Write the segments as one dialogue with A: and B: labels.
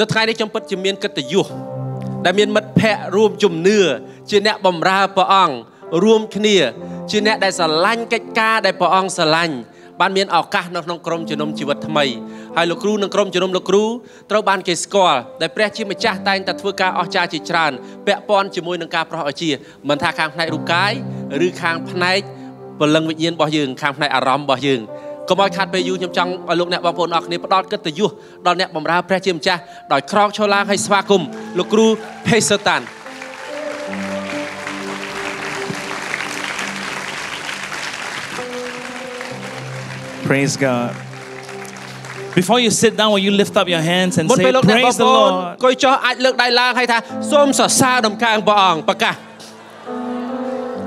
A: នៅថ្ងៃនេះខ្ញុំពិតជាមានកិត្តិយសដែលមានមិត្តភ័ក្តិរួមជំនឿជាអ្នកបម្រើព្រះអង្គរួមគ្នា ជាអ្នកដែលស្រឡាញ់កិច្ចការដែលព្រះអង្គស្រឡាញ់បានមានឱកាសនៅក្នុងក្រុមជំនុំជីវិតថ្មីហើយលោកគ្រូនិងក្រុមជំនុំលោកគ្រូត្រូវបានគេស្គាល់ដែលព្រះជាម្ចាស់តែងតែធ្វើការអស្ចារ្យជាច្រើនពាក់ព័ន្ធជាមួយនឹងការប្រោះអជាមិនថាខាងផ្នែករូបកាយឬខាងផ្នែកពលឹងវិញ្ញាណរបស់យើងខាងផ្នែកអារម្មណ៍របស់យើង កុំឲ្យខាត់ពេលយូរខ្ញុំចង់ឲ្យលោកអ្នកបងប្អូនអរគ្នាផ្ដល់កិត្តិយសដល់អ្នកបម្រើព្រះជាម្ចាស់ដោយក្រោកឈរឡើងឲ្យស្វាគមន៍លោកគ្រូផេសតាន
B: Praise God. Before you sit down, will you lift up your hands and
A: មុន
B: say,
A: ពេលលោកអ្នកបង
B: Praise the
A: ប្អូន
B: Lord?
A: អង្គុយចុះអាចលើកដៃឡើងហើយថាសូមសរសើរដំកើងព្រះអង្គប្រកាស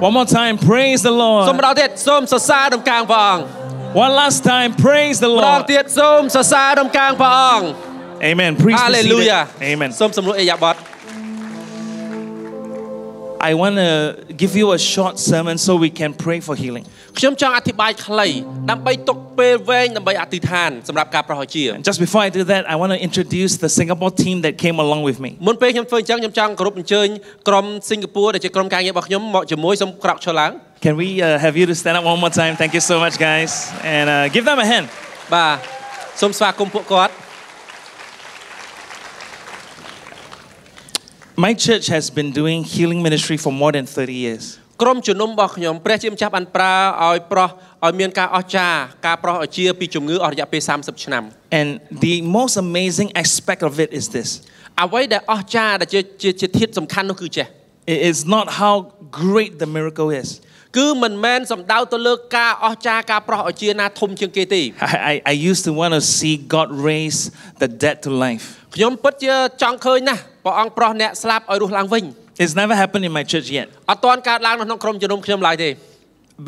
B: One more time, praise the
A: សូម
B: Lord.
A: ម្ដងទៀតសូមសរសើរដំកើងព្រះអង្គ
B: One last time, praise the
A: ម្ដង
B: Lord.
A: ទៀតសូមសរសើរដំកើងព្រះអង្គ
B: Amen. Please be seated.
A: Hallelujah
B: Amen.
A: សូមសម្រួលអេយ៉ាបត
B: I want to give you a short sermon so we can pray for healing.
A: ខ្ញុំចង់អធិប្បាយខ្លីដើម្បីទុកពេលវែងដើម្បីអធិដ្ឋានសម្រាប់ការប្រោះជា
B: And just before I do that, I want to introduce the Singapore team that came along with me.
A: មុនពេលខ្ញុំធ្វើអញ្ចឹងខ្ញុំចង់គោរពអញ្ជើញក្រុមសិង្ហបុរីដែលជាក្រុមការងាររបស់ខ្ញុំមកជាមួយសូមក្រោកឈរឡើង
B: Can we uh, have you to stand up one more time? Thank you so much, guys. And uh, give them a hand.
A: បាទសូមស្វាគមន៍ពួកគាត់
B: My church has been doing healing ministry for more than 30 years.
A: ក្រុមជំនុំរបស់ខ្ញុំព្រះជាម្ចាស់បានប្រើឲ្យប្រោះឲ្យមានការអស្ចារ្យការប្រោះឲ្យជាពីជំងឺអស់រយៈពេល30ឆ្នាំ
B: And the most amazing aspect of it is this
A: អ្វីដែលអស្ចារ្យដែលជាជាជាធាតុសំខាន់នោះគឺចេះ
B: it is not how great the miracle is.
A: គឺមិនមែនសំដៅទៅលើការអស្ចារ្យការប្រោះឲ្យជាណាធំជាងគេទេ
B: I, I, I used to want to see God raise the dead to life.
A: ខ្ញុំពិតជាចង់ឃើញណាស់ព្រះអង្គប្រោះអ្នកស្លាប់ឲ្យរស់ឡើងវិញ
B: It's never happened in my church yet.
A: អត់ទាន់កើតឡើងនៅក្នុងក្រុមជំនុំខ្ញុំឡើយទេ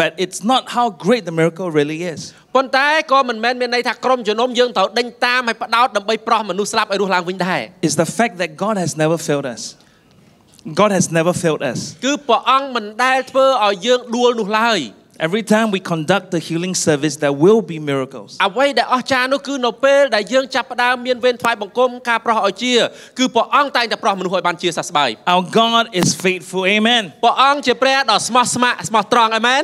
B: But it's not how great the miracle really is.
A: ប៉ុន្តែក៏មិនមែនមានន័យថាក្រុមជំនុំយើងត្រូវដេញតាមឲ្យបដោតដើម្បីប្រោះមនុស្សស្លាប់ឲ្យរស់ឡើងវិញដែរ
B: It's the fact that God has never failed us. God has never failed us.
A: គឺព្រះអង្គមិនដែលធ្វើឲ្យយើងដួលនោះឡើយ
B: Every time we conduct the healing service, there will be miracles.
A: អ្វីដែលអស្ចារ្យនោះគឺនៅពេលដែលយើងចាប់ផ្ដើមមានវេនថ្វាយបង្គំការប្រោះឲ្យជាគឺព្រះអង្គតែងតែប្រោះមនុស្សឲ្យបានជាសះស្បើយ
B: Our God is faithful. Amen.
A: ព្រះអង្គជាព្រះដ៏ស្មោះស្ម័គ្រស្មោះត្រង់អាមែន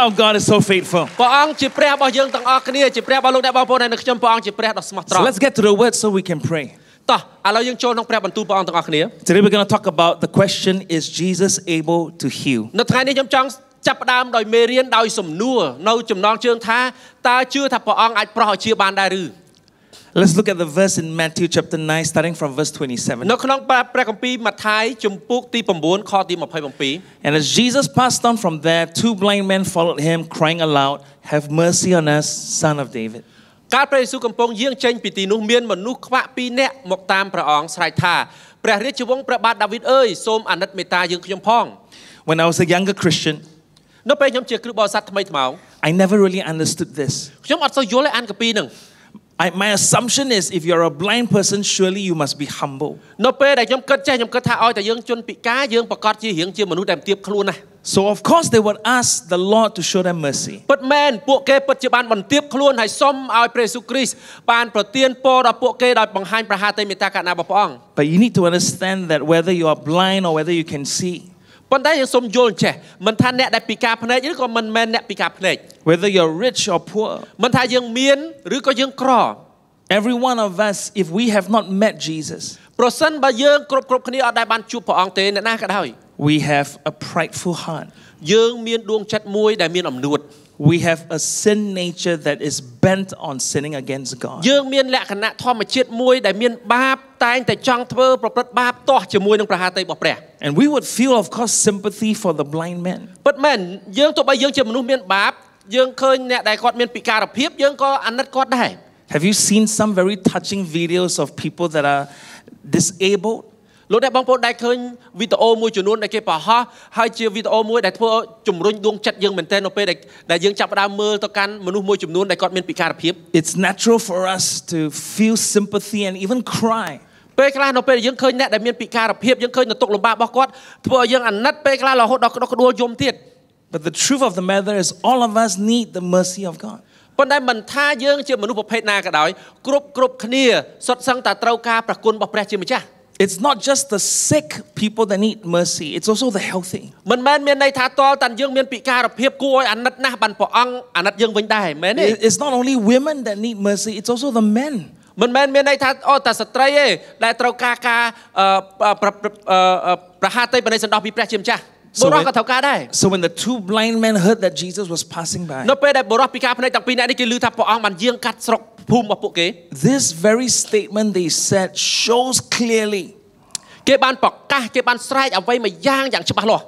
B: Our God is so faithful.
A: ព្រះអង្គជាព្រះរបស់យើងទាំងអស់គ្នាជាព្រះរបស់លោកអ្នកបងប្អូនហើយនៅខ្ញុំព្រះអង្គជាព្រះដ៏ស្មោះត្រ
B: So
A: ង់
B: let's get to the word so we can pray.
A: តោះឥឡូវយើងចូលក្នុងព្រះបន្ទូលព្រះអង្គទាំងអស់គ្នា
B: Today we're going to talk about the question Is Jesus able to heal?
A: នៅថ្ងៃនេះខ្ញុំចង់ចាប់ផ្ដើមដោយមេរៀនដោយសំណួរនៅចំណងជើងថាតើជឿថាព្រះអង្គអាចប្រោះឲ្យជាបានដែរឬ
B: Let's look at the verse in Matthew chapter 9, starting from verse 27.
A: នៅក្នុងព្រះគម្ពីរម៉ាថាយជំពូកទី9ខទី27
B: And as Jesus passed on from there, two blind men followed him, crying aloud, Have mercy on us, son of David.
A: កាលព្រះយេស៊ូវកំពុងយាងចេញពីទីនោះមានមនុស្សខ្វាក់ពីរនាក់មកតាមព្រះអង្គស្រែកថាព្រះរាជវង្សព្រះបាទដាវីតអើយសូមអាណិតមេត្តាយើងខ្ញុំផង
B: When I was a younger Christian,
A: នៅពេលខ្ញុំជាគ្រូបរិស័ទថ្មីថ្មោង
B: I never really understood this.
A: ខ្ញុំអត់សូវយល់ឯអានកាពីហ្នឹង
B: I, my assumption is if you're a blind person, surely you must be humble.
A: នៅពេលដែលខ្ញុំគិតចេះខ្ញុំគិតថាឲ្យតែយើងជន់ពិការយើងប្រកាសជារៀងជាមនុស្សដែលទៀបខ្លួនណាស់
B: So, of course, they would ask the Lord to show them mercy.
A: ពិតមែនពួកគេពិតជាបានបន្ទាបខ្លួនហើយសុំឲ្យព្រះយេស៊ូវគ្រីស្ទបានប្រទានពរដល់ពួកគេដោយបង្ហាញប្រហារតីមេត្តាករុណារបស់ព្រះអង្គ
B: But you need to understand that whether you are blind or whether you can see,
A: ប៉ុន្តែយើងសូមយល់ចេះមិនថាអ្នកដែលពិការភ្នែកឬក៏មិនមែនអ្នកពិការភ្នែក
B: whether you're rich or poor,
A: មិនថាយើងមានឬក៏យើងក្រ
B: every one of us, if we have not met Jesus,
A: ប្រសិនបើយើងគ្រប់គ្រប់គ្នាអត់ដែលបានជួបព្រះអង្គទេអ្នកណាក៏ដោយ
B: we have a prideful heart.
A: យើងមានដួងចិត្តមួយដែលមានអំនួត
B: We have a sin nature that is bent on sinning against God.
A: យើងមានលក្ខណៈធម្មជាតិមួយដែលមានបាបតែងតែចង់ធ្វើប្រព្រឹត្តបាបទាស់ជាមួយនឹងប្រហារតីរបស់ព្រះ
B: And we would feel, of course, sympathy for the blind men.
A: ពិតមែនយើងទោះបីយើងជាមនុស្សមានបាបយើងឃើញអ្នកដែលគាត់មានពិការភាពយើងក៏អាណិតគាត់ដែរ
B: Have you seen some very touching videos of people that are disabled?
A: លោកអ្នកបងប្អូនដែលឃើញវីដេអូមួយចំនួនដែលគេបង្ហោះហើយជាវីដេអូមួយដែលធ្វើឲ្យជំរុញដួងចិត្តយើងមែនទែននៅពេលដែលដែលយើងចាប់ផ្ដើមមើលទៅកាន់មនុស្សមួយចំនួនដែលគាត់មានពិការភាព
B: It's natural for us to feel sympathy and even cry.
A: ពេលខ្លះនៅពេលដែលយើងឃើញអ្នកដែលមានពិការភាពយើងឃើញនៅទុកលំបាករបស់គាត់ធ្វើឲ្យយើងអាណិតពេលខ្លះរហូតដល់ក្តុកក្តួលយំទៀត
B: But the truth of the matter is, all of us need the mercy of God.
A: ប៉ុន្តែមិនថាយើងជាមនុស្សប្រភេទណាក៏ដោយគ្រប់គ្រប់គ្នាសុទ្ធសឹងតែត្រូវការប្រគុណរបស់ព្រះជាម្ចាស់
B: It's not just the sick people that need mercy, it's also the healthy.
A: មិនមែនមានន័យថាតលតាយើងមានពិការភាពគួរឲ្យអាណិតណាស់បានព្រះអង្គអាណិតយើងវិញដែរមែនទេ
B: It- It's not only women that need mercy, it's also the men.
A: មិនមែនមានន័យថាអូតែស្ត្រីទេដែលត្រូវការការអឺប្រប្រអឺប្រហារតីបនៃសន្តោសពីព្រះជាម្ចាស់
B: So
A: បុរស
B: when-
A: ក៏ត្រូវការដែរ
B: So when the two blind men heard that Jesus was passing by,
A: នៅពេលដែលបុរសពិការភ្នែកទាំងពីរនាក់នេះគេឮថាព្រះអង្គបានយាងកាត់ស្រុក ភូមិរបស់ពួកគេ
B: this very statement they said shows clearly
A: គេបានប្រកាសគេបានស្រែកអ្វីមួយយ៉ាងយ៉ាងច្បាស់លាស់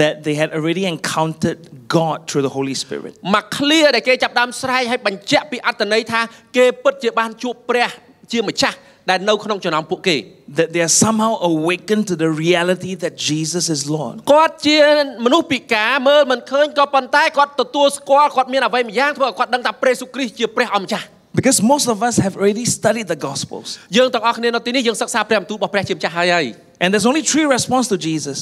B: that they had already encountered God through the Holy Spirit.
A: មក clear ដែលគេចាប់ផ្ដើមស្រែកឲ្យបញ្ជាក់ពីអត្តន័យថាគេពិតជាបានជួបព្រះជាម្ចាស់ដែលនៅក្នុងចំណោមពួកគេ
B: That they are somehow awakened to the reality that Jesus is Lord.
A: គាត់ជាមនុស្សពិការមើលមិនឃើញក៏ប៉ុន្តែគាត់ទទួលស្គាល់គាត់មានអ្វីមួយយ៉ាងធ្វើឲ្យគាត់ដឹងថាព្រះយេស៊ូវគ្រីស្ទជាព្រះអម្ចាស់
B: Because most of us have already studied the Gospels.
A: យើងទាំងអស់គ្នានៅទីនេះយើងសិក្សាព្រះបន្ទូលរបស់ព្រះជាម្ចាស់ហើយហើយ
B: And there's only three responses to Jesus.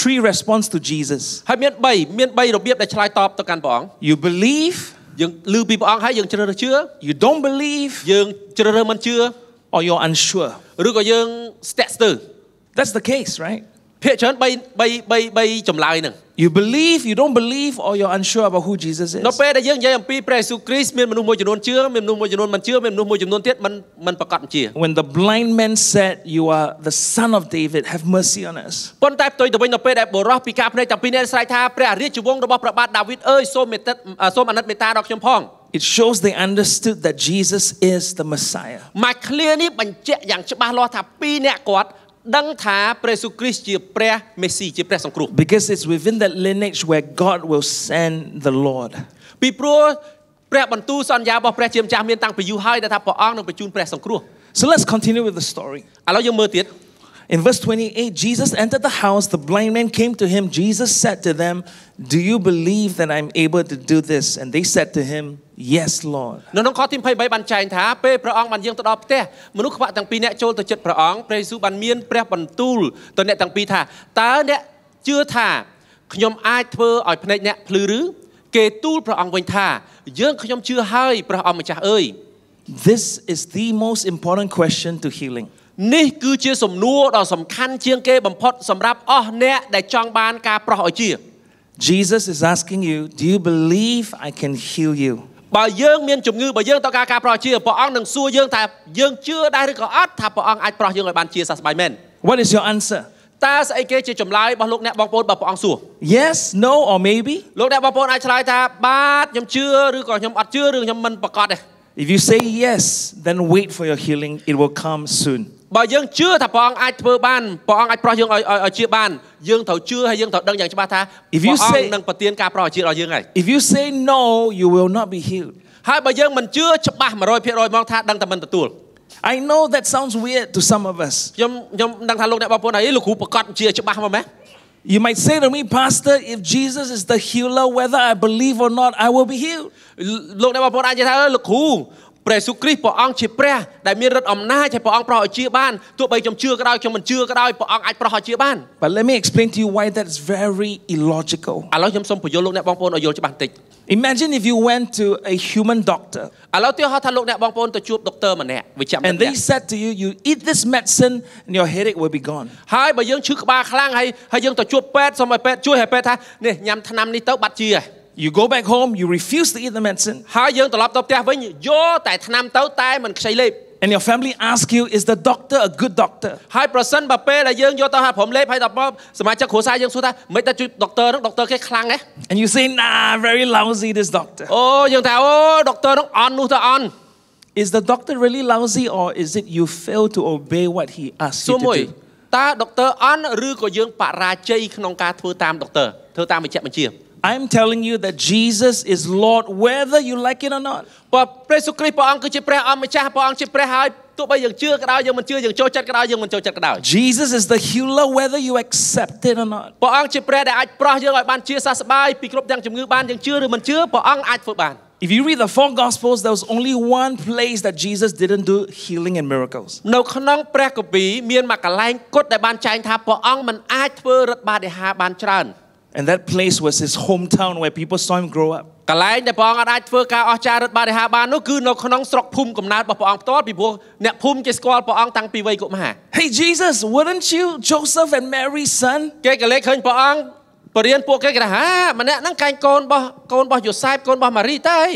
B: Three response to Jesus.
A: ហើយមាន3មាន3របៀបដែលឆ្លើយតបទៅកាន់ព្រះអង្គ
B: You believe,
A: យើងឮពីព្រះអង្គហើយយើងជ្រើសរើសជឿ
B: you don't believe,
A: យើងជ្រើសរើសមិនជឿ
B: or you're unsure.
A: ឬក៏យើងស្ទាក់ស្ទើរ
B: That's the case, right?
A: ភាគច្រើន3 3 3 3ចម្លើយហ្នឹង
B: You believe, you don't believe, or you're unsure about who Jesus is.
A: នៅពេលដែលយើងនិយាយអំពីព្រះយេស៊ូវគ្រីស្ទមានមនុស្សមួយចំនួនជឿមានមនុស្សមួយចំនួនមិនជឿមានមនុស្សមួយចំនួនទៀតមិនមិនប្រកាសមិនជឿ
B: When the blind man said, You are the son of David, have mercy on us.
A: ប៉ុន្តែផ្ទុយទៅវិញនៅពេលដែលបុរសពីការភ្នែកទាំងពីរនេះស្រែកថាព្រះរាជវង្សរបស់ព្រះបាទដាវីតអើយសូមមេត្តាសូមអាណិតមេត្តាដល់ខ្ញុំផង
B: It shows they understood that Jesus is the Messiah.
A: មក clear នេះបញ្ជាក់យ៉ាងច្បាស់លាស់ថាពីរអ្នកគាត់ ដឹងថាព្រះយេស៊ូវគ្រីស្ទជាព្រះមេស៊ីជាព្រះសង្គ្រោះ
B: Because it's within that lineage where God will send the Lord.
A: ពីព្រោះព្រះបន្ទូលសន្យារបស់ព្រះជាម្ចាស់មានតាំងពីយូរហើយដែលថាព្រះអង្គនឹងបញ្ជូនព្រះសង្គ្រោះ
B: So let's continue with the story.
A: ឥឡូវយើងមើលទៀត
B: In verse 28, Jesus entered the house. The blind man came to him. Jesus said to them, Do you believe that I'm able to do this? And they said to him, Yes, Lord.
A: នៅក្នុងខទី23បានចែងថាពេលព្រះអង្គបានយាងទៅដល់ផ្ទះមនុស្សខ្វាក់ទាំងពីរអ្នកចូលទៅជិតព្រះអង្គព្រះយេស៊ូវបានមានព្រះបន្ទូលទៅអ្នកទាំងពីរថាតើអ្នកជឿថាខ្ញុំអាចធ្វើឲ្យភ្នែកអ្នកភ្លឺឬគេទូលព្រះអង្គវិញថាយើងខ្ញុំជឿហើយព្រះអង្គម្ចាស់អើយ
B: This is the most important question to healing.
A: នេះគឺជាសំណួរដ៏សំខាន់ជាងគេបំផុតសម្រាប់អស់អ្នកដែលចង់បានការប្រោះឲ្យជា
B: Jesus is asking you, Do you believe I can heal you?
A: បើយើងមានជំងឺបើយើងត្រូវការការប្រោះជាព្រះអង្គនឹងសួរយើងថាយើងជឿដែរឬក៏អត់ថាព្រះអង្គអាចប្រោះយើងឲ្យបានជាសះស្បើយមែន
B: What is your answer?
A: តើស្អីគេជាចម្លើយរបស់លោកអ្នកបងប្អូនបើព្រះអង្គសួរ
B: Yes, no, or maybe?
A: លោកអ្នកបងប្អូនអាចឆ្លើយថាបាទខ្ញុំជឿឬក៏ខ្ញុំអត់ជឿឬខ្ញុំមិនប្រកាសទេ
B: If you say yes, then wait for your healing. It will come soon.
A: បើយើងជឿថាព្រះអង្គអាចធ្វើបានព្រះអង្គអាចប្រោះយើងឲ្យឲ្យឲ្យជាបានយើងត្រូវជឿហើយយើងត្រូវដឹងយ៉ាងច្បាស់ថា
B: If
A: ព្រះ
B: you
A: អង្គ
B: say-
A: នឹងប្រទានការប្រោះឲ្យជាដល់យើងហើយ
B: If you say no, you will not be healed.
A: ហើយបើយើងមិនជឿច្បាស់100%មកថាដឹងតែមិនទទួល
B: I know that sounds weird to some of us.
A: ខ្ញុំខ្ញុំដឹងថាលោកអ្នកបងប្អូនហើយលោកគ្រូប្រកាសជាច្បាស់មកម៉េះ
B: You might say to me, Pastor, if Jesus is the healer, whether I believe or not, I will be healed.
A: លោកអ្នកបងប្អូនអាចនិយាយថាអើលោកគ្រូ ព្រះយេស៊ូវគ្រីស្ទព្រះអង្គជាព្រះដែលមានឫទ្ធិអំណាចហើយព្រះអង្គប្រោះឲ្យជាបានទោះបីខ្ញុំជឿក៏ដោយខ្ញុំមិនជឿក៏ដោយព្រះអង្គអាចប្រោះឲ្យជាបាន
B: But let me explain to you why that's very illogical.
A: ឥឡូវខ្ញុំសូមបញ្យល់លោកអ្នកបងប្អូនឲ្យយល់ច្បាស់បន្តិច
B: Imagine if you went to a human doctor
A: ឥឡូវទីហោះថាលោកអ្នកបងប្អូនទៅជួបដុកទ័រម្នាក់វិជ្ជបណ្ឌិ
B: and
A: ត
B: they said to you, you eat this medicine and your headache will be gone.
A: ហើយបើយើងឈឺក្បាលខ្លាំងហើយហើយយើងទៅជួបពេទ្យសូមឲ្យពេទ្យជួយឲ្យពេទ្យថានេះញ៉ាំថ្នាំនេះទៅបាត់ជាហើយ
B: You go back home, you refuse to eat the medicine,
A: ហើយយើងត្រឡប់ទៅផ្ទះវិញយកតែថ្នាំទៅតែមិនខ្ចីលេប
B: and your family ask you, Is the doctor a good doctor?
A: ហើយប្រសិនបើពេលដែលយើងយកទៅហើយព្រមលេបហើយដល់មកសមាជិកគ្រួសារយើងសួរថាមិនទៅជួយដុកទ័រហ្នឹងដុកទ័រគេខ្លាំងហ៎
B: And you say, Nah, very lousy, this doctor.
A: អូយើងថាអូដុកទ័រហ្នឹងអន់នោះទៅអន់
B: Is the doctor really lousy, or is it you fail to obey what he asked
A: សួ
B: you
A: រមួយ
B: to do?
A: តើដុកទ័រអន់ឬក៏យើងបរាជ័យក្នុងការធ្វើតាមដុកទ័រធ្វើតាមវិជ្ជបញ្ជា
B: I'm telling you that Jesus is Lord whether you like it or not.
A: ព្រោះព្រះយេស៊ូវគ្រីស្ទព្រះអង្គគឺជាព្រះអម្ចាស់ព្រះអង្គជាព្រះហើយទោះបីយើងជឿក៏ដោយយើងមិនជឿយើងចូលចិត្តក៏ដោយយើងមិនចូលចិត្តក៏ដោយ
B: Jesus is the healer whether you accept it or not.
A: ព្រះអង្គជាព្រះដែលអាចប្រោះយើងឲ្យបានជាសះស្បើយពីគ្រប់ទាំងជំងឺបានយើងជឿឬមិនជឿព្រះអង្គអាចធ្វើបាន
B: If you read the four Gospels, there was only one place that Jesus didn't do healing and miracles.
A: នៅក្នុងព្រះគម្ពីរមានមួយកន្លែងគត់ដែលបានចែងថាព្រះអង្គមិនអាចធ្វើរដ្ឋបាតិហាបានច្រើន
B: And that place was his hometown where people saw him grow up.
A: កន្លែងដែលព្រះអង្គអាចធ្វើការអស្ចារ្យរឹតបរិហារបាននោះគឺនៅក្នុងស្រុកភូមិកំណើតរបស់ព្រះអង្គផ្ទាល់ពីព្រោះអ្នកភូមិគេស្គាល់ព្រះអង្គតាំងពីវ័យកុមារ
B: Hey, Jesus, weren't you Joseph and Mary's son?
A: គេក៏លេចឃើញព្រះអង្គបរៀនពួកគេគេថាហាម្នាក់ហ្នឹងកាញ់កូនរបស់កូនរបស់យូសែបកូនរបស់ម៉ារីទៅអី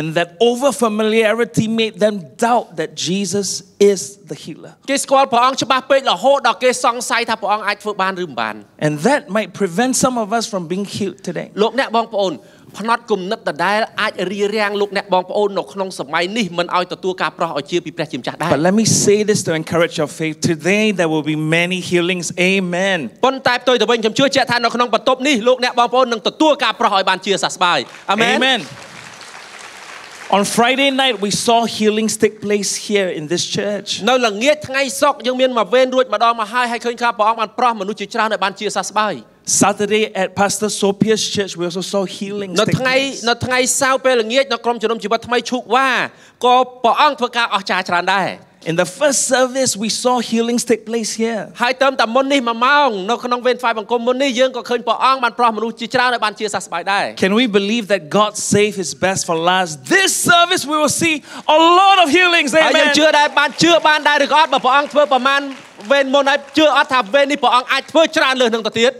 B: And that over familiarity made them doubt that Jesus is the healer.
A: គេស្គាល់ព្រះអង្គច្បាស់ពេករហូតដល់គេសង្ស័យថាព្រះអង្គអាចធ្វើបានឬមិនបាន
B: And that might prevent some of us from being healed today.
A: លោកអ្នកបងប្អូនផ្នត់គំនិតដដែលអាចរារាំងលោកអ្នកបងប្អូននៅក្នុងសម័យនេះមិនឲ្យទទួលការប្រោះឲ្យជាពីព្រះជាម្ចាស់ដែរ
B: But let me say this to encourage your faith. Today there will be many healings. Amen.
A: ប៉ុន្តែផ្ទុយទៅវិញខ្ញុំជឿជាក់ថានៅក្នុងបន្ទប់នេះលោកអ្នកបងប្អូននឹងទទួលការប្រោះឲ្យបានជាសះស្បើយអាមែន
B: Amen. On Friday night, we saw healings take place here in this church.
A: នៅល្ងាចថ្ងៃសុក្រយើងមានមកវេនរួចម្ដងមកហើយហើយឃើញថាព្រះអង្គបានប្រោះមនុស្សជាច្រើនឲ្យបានជាសះស្បើយ
B: Saturday at Pastor Sopia's church, we also saw healings
A: នៅ
B: take
A: ថ្ងៃ
B: place.
A: នៅថ្ងៃសៅរ៍ពេលល្ងាចនៅក្រុមជំនុំជីវិតថ្មីឈូកវ៉ាក៏ព្រះអង្គធ្វើការអស្ចារ្យច្រើនដែរ
B: In the first service, we saw healings take place here.
A: ហើយទៅតែមុននេះ1ម៉ោងនៅក្នុងវេនហ្វាយបង្គំមុននេះយើងក៏ឃើញព្រះអង្គបានប្រោះមនុស្សជាច្រើនឲ្យបានជាសះស្បើយដែរ
B: Can we believe that God saved his best for last? This service, we will see a lot of healings.
A: ហើយយើង
B: Amen.
A: ជឿដែរបានជឿបានដែរឬក៏អត់បើព្រះអង្គធ្វើប្រមាណវេនមុនហើយជឿអត់ថាវេននេះព្រះអង្គអាចធ្វើច្រើនលើសនឹងទៅទៀត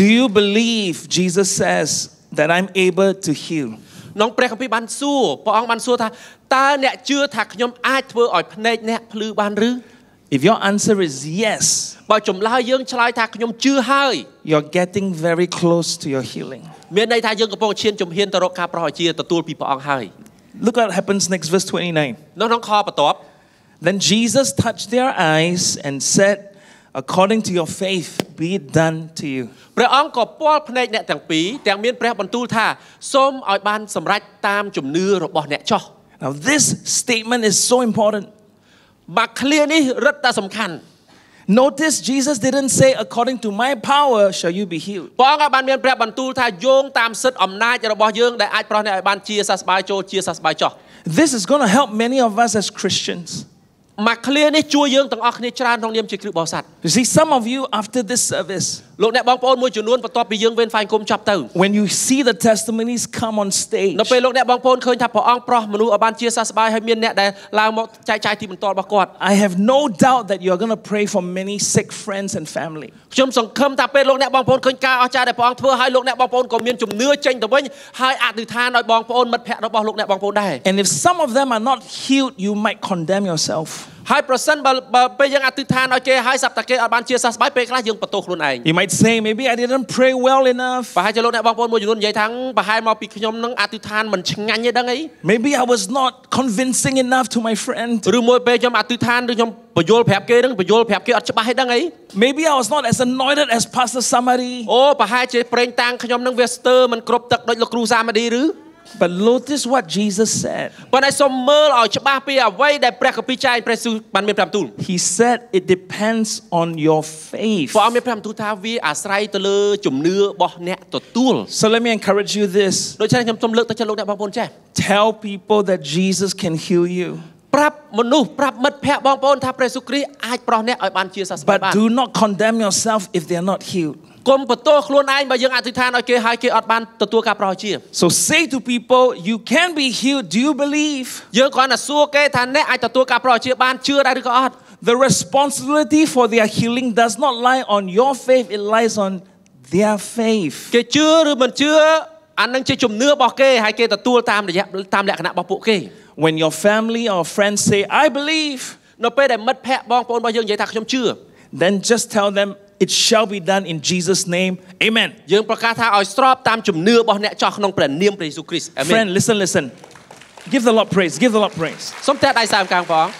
B: Do you believe Jesus says that I'm able to heal?
A: ក្នុងព្រះគម្ពីរបានសួរព្រះអង្គបានសួរថាតើអ្នកជឿថាខ្ញុំអាចធ្វើឲ្យភ្នែកអ្នកភ្លឺបានឬ
B: If your answer is yes,
A: បើចម្លើយយើងឆ្លើយថាខ្ញុំជឿហើយ
B: you're getting very close to your healing.
A: មានន័យថាយើងកំពុងឈានជំហានទៅរកការប្រោះឲ្យជាទទួលពីព្រះអង្គហើយ
B: Look what happens next, verse 29.
A: នៅក្នុងខបន្ទាប់
B: Then Jesus touched their eyes and said, According to your faith, be it done to you.
A: ព្រះអង្គក៏ពាល់ភ្នែកអ្នកទាំងពីរទាំងមានព្រះបន្ទូលថាសូមឲ្យបានសម្រេចតាមជំនឿរបស់អ្នកចោះ
B: Now, this statement is so important.
A: បាក់ឃ្លានេះរឹតតែសំខាន់
B: Notice Jesus didn't say, According to my power shall you be healed.
A: ព្រះអង្គក៏បានមានព្រះបន្ទូលថាយោងតាមសិទ្ធិអំណាចរបស់យើងដែលអាចប្រោះអ្នកឲ្យបានជាសះស្បើយចូលជាសះស្បើយចោះ
B: This is going to help many of us as Christians.
A: មកឃ្លានេះជួយយើងទាំងអស់គ្នាច្រើនក្នុងនាមជាគ្រិស្តបរិស័ទ
B: You see, some of you, after this service,
A: លោកអ្នកបងប្អូនមួយចំនួនបន្ទាប់ពីយើងវេនហ្វាយគុំចប់ទៅ
B: when you see the testimonies come on stage,
A: នៅពេលលោកអ្នកបងប្អូនឃើញថាព្រះអង្គប្រោះមនុស្សឲ្យបានជាសះស្បើយហើយមានអ្នកដែលឡើងមកចែកចាយទីបន្ទាល់របស់គាត់
B: I have no doubt that you're going to pray for many sick friends and family.
A: ខ្ញុំសង្ឃឹមថាពេលលោកអ្នកបងប្អូនឃើញការអស្ចារ្យដែលព្រះអង្គធ្វើហើយលោកអ្នកបងប្អូនក៏មានជំនឿចេញទៅវិញហើយអធិដ្ឋានឲ្យបងប្អូនមិត្តភ័ក្តិរបស់លោកអ្នកបងប្អូនដែរ
B: And if some of them are not healed, you might condemn yourself.
A: ហើយប្រសិនបើបើពេលយើងអធិដ្ឋានឲ្យគេហើយសប្តាហ៍គេអត់បានជាសះស្បើយពេលខ្លះយើងបន្ទោសខ្លួនឯង
B: You might say, maybe I didn't pray well enough.
A: ប្រហែលជាលោកអ្នកបងប្អូនមួយចំនួននិយាយថាប្រហែលមកពីខ្ញុំនឹងអធិដ្ឋានមិនឆ្ងាញ់ទេដឹងអី
B: Maybe I was not convincing enough to my friend.
A: ឬមួយពេលខ្ញុំអធិដ្ឋានឬខ្ញុំបញ្យល់ប្រាប់គេនឹងបញ្យល់ប្រាប់គេអត់ច្បាស់ទេដឹងអី
B: Maybe I was not as anointed as Pastor Samari.
A: អូប្រហែលជាប្រេងតាំងខ្ញុំនឹងវាស្ទើរមិនគ្រប់ទឹកដូចលោកគ្រូសាមាឌីឬ
B: But notice what Jesus said.
A: ប៉ុន្តែសូមមើលឲ្យច្បាស់ពីអ្វីដែលព្រះគម្ពីរចែកព្រះស៊ូបានមានព្រះបន្ទូល
B: He said it depends on your faith.
A: ព្រះអង្គមានព្រះបន្ទូលថាវាអាស្រ័យទៅលើជំនឿរបស់អ្នកទទួល
B: So let me encourage you this
A: ដូច្នេះខ្ញុំសូមលើកទៅចិត្តលោកអ្នកបងប្អូនចេះ
B: tell people that Jesus can heal you,
A: ប្រាប់មនុស្សប្រាប់មិត្តភ័ក្តិបងប្អូនថាព្រះស៊ូគ្រីស្ទអាចប្រោះអ្នកឲ្យបានជាសះស្បើយ
B: but
A: បាន
B: do not condemn yourself if they are not healed.
A: កុំបន្ទោសខ្លួនឯងបើយើងអធិដ្ឋានឲ្យគេហើយគេអត់បានទទួលការប្រោះជា
B: So say to people, You can be healed. Do you believe?
A: យើងគ្រាន់តែសួរគេថាអ្នកអាចទទួលការប្រោះជាបានជឿដែរឬក៏អត់
B: The responsibility for their healing does not lie on your faith, it lies on their faith.
A: គេជឿឬមិនជឿអានឹងជាជំនឿរបស់គេហើយគេទទួលតាមរយៈតាមលក្ខណៈរបស់ពួកគេ
B: When your family or friends say, I believe,
A: នៅពេលដែលមិត្តភ័ក្តិបងប្អូនរបស់យើងនិយាយថាខ្ញុំជឿ
B: then just tell them, It shall be done in Jesus' name. Amen.
A: យើងប្រកាសថាឲ្យស្របតាមជំនឿរបស់អ្នកចោះក្នុងព្រះនាមព្រះយេស៊ូវគ្រីស្ទអាមែន
B: Friend, listen, listen. Give the Lord praise. Give the Lord praise.
A: សូមតែដៃសើមកាងព្រះអង្គ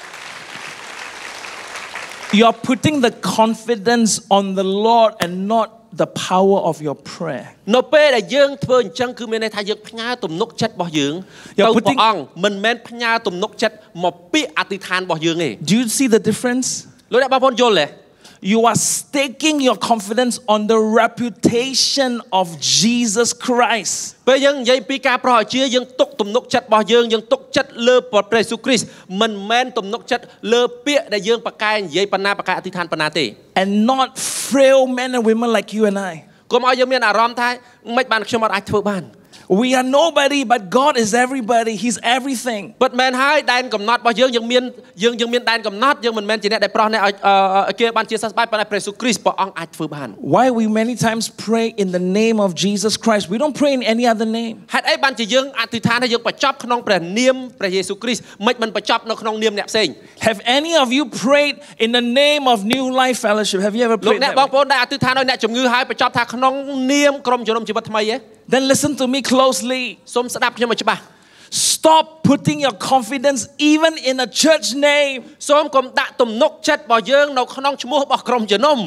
B: You are putting the confidence on the Lord and not the power of your prayer.
A: នៅពេលដែលយើងធ្វើអញ្ចឹងគឺមានន័យថាយើងផ្ញើទំនុកចិត្តរបស់យើង
B: You're
A: ទៅព្រះ
B: putting-
A: អង្គមិនមែនផ្ញើទំនុកចិត្តមកពាក្យអធិដ្ឋានរបស់យើងទេ
B: Do you see the difference?
A: លោកអ្នកបងប្អូនយល់ទេ
B: You are staking your confidence on the reputation of Jesus Christ.
A: ពេលយើងនិយាយពីការប្រោះអាជាយើងទុកទំនុកចិត្តរបស់យើងយើងទុកចិត្តលើព្រះយេស៊ូវគ្រីស្ទមិនមែនទំនុកចិត្តលើពាក្យដែលយើងប្រកែនិយាយបណ្ណាប្រកែអធិដ្ឋានបណ្ណាទេ
B: and not frail men and women like you and I.
A: កុំឲ្យយើងមានអារម្មណ៍ថាមិនបានខ្ញុំអត់អាចធ្វើបាន
B: We are nobody, but God is everybody. He's everything.
A: ពិតមែនហើយដែនកំណត់របស់យើងយើងមានយើងយើងមានដែនកំណត់យើងមិនមែនជាអ្នកដែលប្រោះអ្នកឲ្យអឺគេបានជាសះស្បើយប៉ុន្តែព្រះយេស៊ូវគ្រីស្ទព្រះអង្គអាចធ្វើបាន
B: Why we many times pray in the name of Jesus Christ? We don't pray in any other name.
A: ហេតុអីបានជាយើងអធិដ្ឋានថាយើងបញ្ចប់ក្នុងព្រះនាមព្រះយេស៊ូវគ្រីស្ទមិនមិនបញ្ចប់នៅក្នុងនាមអ្នកផ្សេង
B: Have any of you prayed in the name of New Life Fellowship? Have you ever
A: លោក
B: prayed
A: អ្នក
B: that?
A: បង
B: way?
A: ប្អូនដែលអធិដ្ឋានឲ្យអ្នកជំងឺហើយបញ្ចប់ថាក្នុងនាមក្រុមជំនុំជីវិតថ្មីឯង
B: Then listen to me closely.
A: សូមស្ដាប់ខ្ញុំឲ្យច្បាស់
B: Stop putting your confidence even in a church name.
A: សូមកុំដាក់ទំនុកចិត្តរបស់យើងនៅក្នុងឈ្មោះរបស់ក្រុមជំនុំ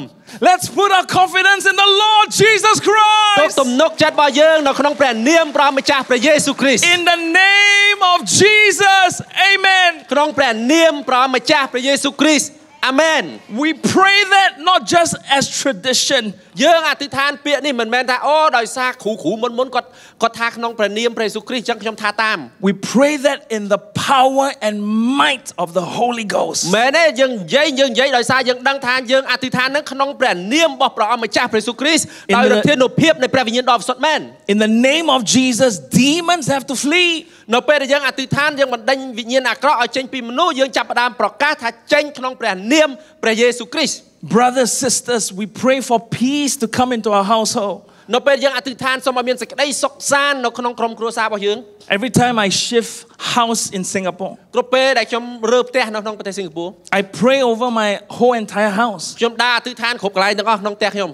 B: Let's put our confidence in the Lord Jesus
A: ទុក
B: Christ.
A: ទំនុកចិត្តរបស់យើងនៅក្នុងព្រះនាមព្រះម្ចាស់ព្រះយេស៊ូវគ្រីស្ទ
B: In the name of Jesus. Amen.
A: ក្នុងព្រះនាមព្រះម្ចាស់ព្រះយេស៊ូវគ្រីស្ទ អាមែន
B: We pray that not just as tradition,
A: យើងអធិដ្ឋានពាក្យនេះមិនមែនថាអូដោយសារគ្រូគ្រូមុនមុនគាត់គាត់ថាក្នុងព្រះនាមព្រះយេស៊ូវគ្រីស្ទអញ្ចឹងខ្ញុំថាតាម
B: we pray that in the power and might of the Holy Ghost.
A: មែនទេយើងនិយាយយើងនិយាយដោយសារយើងដឹងថាយើងអធិដ្ឋាននឹងក្នុងព្រះនាមរបស់ព្រះអង្គម្ចាស់ព្រះយេស៊ូវគ្រីស្ទ
B: In
A: ដោយ
B: the-
A: ឫទ្ធានុភាពនៃព្រះវិញ្ញាណដ៏វិសុទ្ធមែន
B: In the name of Jesus, demons have to flee.
A: នៅពេលដែលយើងអធិដ្ឋានយើងបណ្ដេញវិញ្ញាណអាក្រក់ឲ្យចេញពីមនុស្សយើងចាប់ផ្ដើមប្រកាសថាចេញក្នុងព្រះនព្រះយេស៊ូវគ្រីស្ទ
B: Brothers, sisters, we pray for peace to come into our household.
A: នៅពេលយើងអធិដ្ឋានសូមឲ្យមានសេចក្តីសុខសាន្តនៅក្នុងក្រុមគ្រួសាររបស់យើង
B: Every time I shift house in Singapore,
A: គ្រប់ពេលដែលខ្ញុំរើផ្ទះនៅក្នុងប្រទេសសិង្ហបុរី
B: I pray over my whole entire house.
A: ខ្ញុំដើរអធិដ្ឋានគ្រប់កន្លែងទាំងអស់ក្នុងផ្ទះខ្ញុំ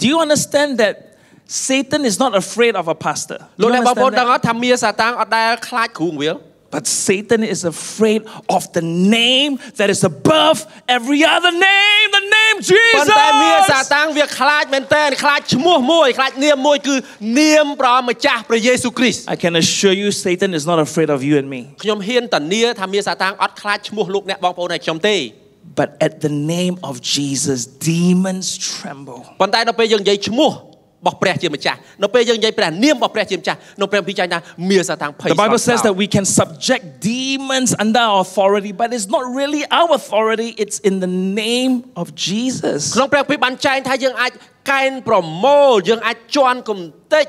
B: Do you understand that Satan is not afraid of a pastor? Do
A: លោក
B: you
A: អ្នកបងប្អូន
B: understand
A: ដឹង
B: that?
A: អត់ថាមាសាតាំងអត់ដែលខ្លាចគ្រូងវាល
B: But Satan is afraid of the name that is above every other name, the name
A: ប៉ុន្តែមាសា
B: Jesus.
A: តាំងវាខ្លាចមែនតើខ្លាចឈ្មោះមួយខ្លាចនាមមួយគឺនាមព្រះម្ចាស់ព្រះយេស៊ូវគ្រីស្ទ
B: I can assure you, Satan is not afraid of you and me.
A: ខ្ញុំហ៊ានតានាថាមាសាតាំងអត់ខ្លាចឈ្មោះលោកអ្នកបងប្អូនឲ្យខ្ញុំទេ
B: But at the name of Jesus, demons tremble.
A: ប៉ុន្តែដល់ពេលយើងនិយាយឈ្មោះ របស់ព្រះជាម្ចាស់នៅពេលយើងនិយាយព្រះនាមរបស់ព្រះជាម្ចាស់នៅព្រះពិចារណាមាសាតាំងភ័យ
B: The Bible
A: ស្លន់
B: says
A: ស្លោ
B: that we can subject demons under our authority, but it's not really our authority, it's in the name of Jesus.
A: ក្នុងព្រះគម្ពីរបានចែងថាយើងអាចកែនប្រមូលយើងអាចជន់គំតិច